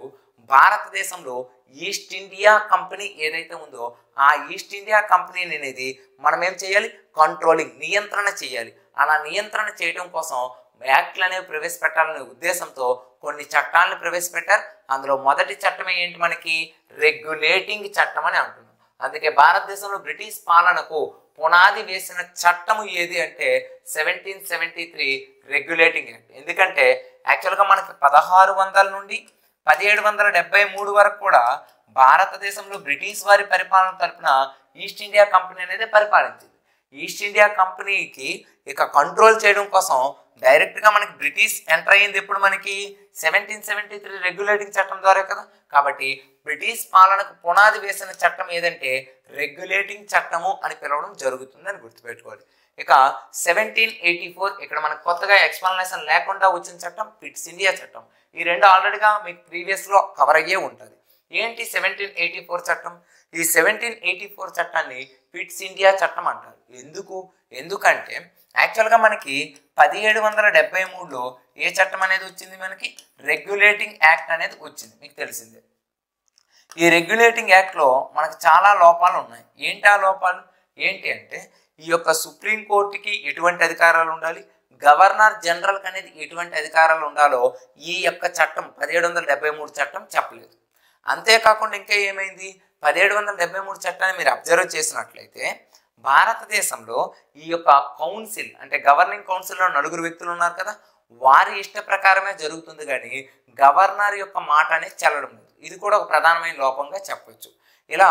భారతదేశంలో ఈస్ట్ ఇండియా కంపెనీ ఏదైతే ఉందో ఆ ఈస్ట్ ఇండియా కంపెనీ అనేది మనం ఏం చేయాలి? కంట్రోలింగ్ నియంత్రణ చేయాలి. అలా నియంత్రణ చేయడం కోసం యాక్ట్లు అనేవి ప్రవేశపెట్టాలనే ఉద్దేశంతో కొన్ని చట్టాలను ప్రవేశపెట్టారు. అందులో మొదటి చట్టమే ఏంటి మనకి? రెగ్యులేటింగ్ చట్టం అని అంటున్నాం. అందుకే భారతదేశంలో బ్రిటిష్ పాలనకు పునాది వేసిన చట్టము ఏది అంటే seventeen seventy three regulating act ఎందుకంటే యాక్చువల్గా మనకి పదహారు వందల నుండి పదిహేడు వందల డెబ్బై మూడు వరకు కూడా భారతదేశంలో బ్రిటిష్ వారి పరిపాలన తరపున ఈస్ట్ ఇండియా కంపెనీ అనేది పరిపాలించింది. ఈస్ట్ ఇండియా కంపెనీకి ఇక కంట్రోల్ చేయడం కోసం డైరెక్ట్గా మనకి బ్రిటిష్ ఎంటర్ అయ్యింది ఇప్పుడు మనకి? సెవెంటీన్ సెవెంటీ త్రీ రెగ్యులేటింగ్ చట్టం ద్వారా కదా. కాబట్టి బ్రిటిష్ పాలనకు పునాది వేసిన చట్టం ఏదంటే రెగ్యులేటింగ్ చట్టము అని పిలవడం జరుగుతుంది అని గుర్తుపెట్టుకోవాలి. ఇక సెవెంటీన్ ఎయిటీ ఫోర్ ఇక్కడ మనకు కొత్తగా ఎక్స్ప్లెనేషన్ లేకుండా వచ్చిన చట్టం పిట్స్ ఇండియా చట్టం. ఈ రెండు ఆల్రెడీగా మీకు ప్రీవియస్లో కవర్ అయ్యే ఉంటుంది. ఏంటి సెవెంటీన్ ఎయిటీ ఫోర్ చట్టం? ఈ సెవెంటీన్ ఎయిటీ ఫోర్ చట్టాన్ని పిట్స్ ఇండియా చట్టం అంటారు. ఎందుకు? ఎందుకంటే యాక్చువల్గా మనకి పదిహేడు వందల డెబ్బై మూడులో ఏ చట్టం అనేది వచ్చింది మనకి? రెగ్యులేటింగ్ యాక్ట్ అనేది వచ్చింది. మీకు తెలిసిందే. ఈ రెగ్యులేటింగ్ యాక్ట్లో మనకు చాలా లోపాలు ఉన్నాయి. ఏంటి ఆ లోపాలు? ఏంటి అంటే ఈ యొక్క సుప్రీంకోర్టుకి ఎటువంటి అధికారాలు ఉండాలి? గవర్నర్ జనరల్కి అనేది ఎటువంటి అధికారాలు ఉండాలో ఈ యొక్క చట్టం పదిహేడు వందల డెబ్బై మూడు చట్టం చెప్పలేదు. అంతేకాకుండా ఇంకా ఏమైంది? పదిహేడు వందల డెబ్బై మూడు చట్టాన్ని మీరు అబ్జర్వ్ చేసినట్లయితే భారతదేశంలో ఈ యొక్క కౌన్సిల్ అంటే గవర్నింగ్ కౌన్సిల్లో నలుగురు వ్యక్తులు ఉన్నారు కదా వారి ఇష్ట ప్రకారమే జరుగుతుంది కానీ గవర్నర్ యొక్క మాట అనేది చెల్లడం లేదు. ఇది కూడా ఒక ప్రధానమైన లోపంగా చెప్పొచ్చు. ఇలా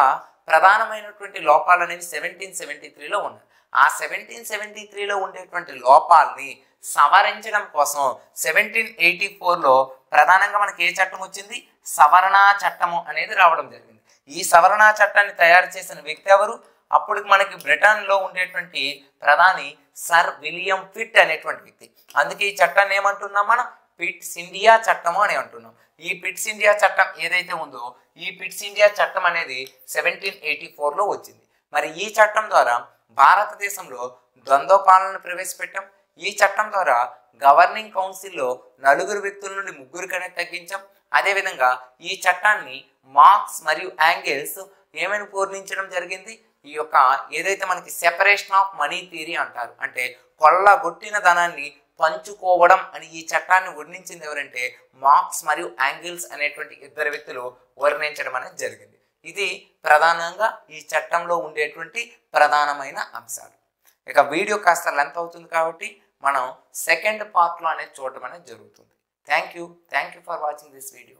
ప్రధానమైనటువంటి లోపాలు అనేవి సెవెంటీన్ సెవెంటీ త్రీలో ఉన్నాయి. ఆ సెవెంటీన్ సెవెంటీ త్రీలో ఉండేటువంటి లోపాలని సవరించడం కోసం సెవెంటీన్ ఎయిటీ ఫోర్లో ప్రధానంగా మనకి ఏ చట్టం వచ్చింది? సవరణా చట్టము అనేది రావడం జరిగింది. ఈ సవరణా చట్టాన్ని తయారు చేసిన వ్యక్తి ఎవరు? అప్పుడు మనకి బ్రిటన్లో ఉండేటువంటి ప్రధాని సర్ విలియం పిట్ అనేటువంటి వ్యక్తి. అందుకే ఈ చట్టాన్ని ఏమంటున్నాం మనం? పిట్స్ ఇండియా చట్టము అని అంటున్నాం. ఈ పిట్స్ ఇండియా చట్టం ఏదైతే ఉందో ఈ పిట్స్ ఇండియా చట్టం అనేది సెవెంటీన్ ఎయిటీ ఫోర్లో వచ్చింది. మరి ఈ చట్టం ద్వారా భారతదేశంలో ద్వంద్వ పాలనను ప్రవేశపెట్టాం. ఈ చట్టం ద్వారా గవర్నింగ్ కౌన్సిల్లో నలుగురు వ్యక్తుల నుండి ముగ్గురికనే తగ్గించాం. అదేవిధంగా ఈ చట్టాన్ని మార్క్స్ మరియు యాంగిల్స్ ఏమైనా పూర్ణించడం జరిగింది? ఈ యొక్క ఏదైతే మనకి సెపరేషన్ ఆఫ్ మనీ థియరీ అంటారు అంటే కొల్లగొట్టిన ధనాన్ని పంచుకోవడం అని ఈ చట్టాన్ని వర్ణించింది ఎవరంటే మార్క్స్ మరియు యాంగిల్స్ అనేటువంటి ఇద్దరు వ్యక్తులు వర్ణించడం అనేది జరిగింది. ఇది ప్రధానంగా ఈ చట్టంలో ఉండేటువంటి ప్రధానమైన అంశాలు. ఇక వీడియో కాస్త లెంత్ అవుతుంది కాబట్టి మనం సెకండ్ పార్ట్లో అనేది చూడటం అనేది జరుగుతుంది. Thank you thank you for watching this video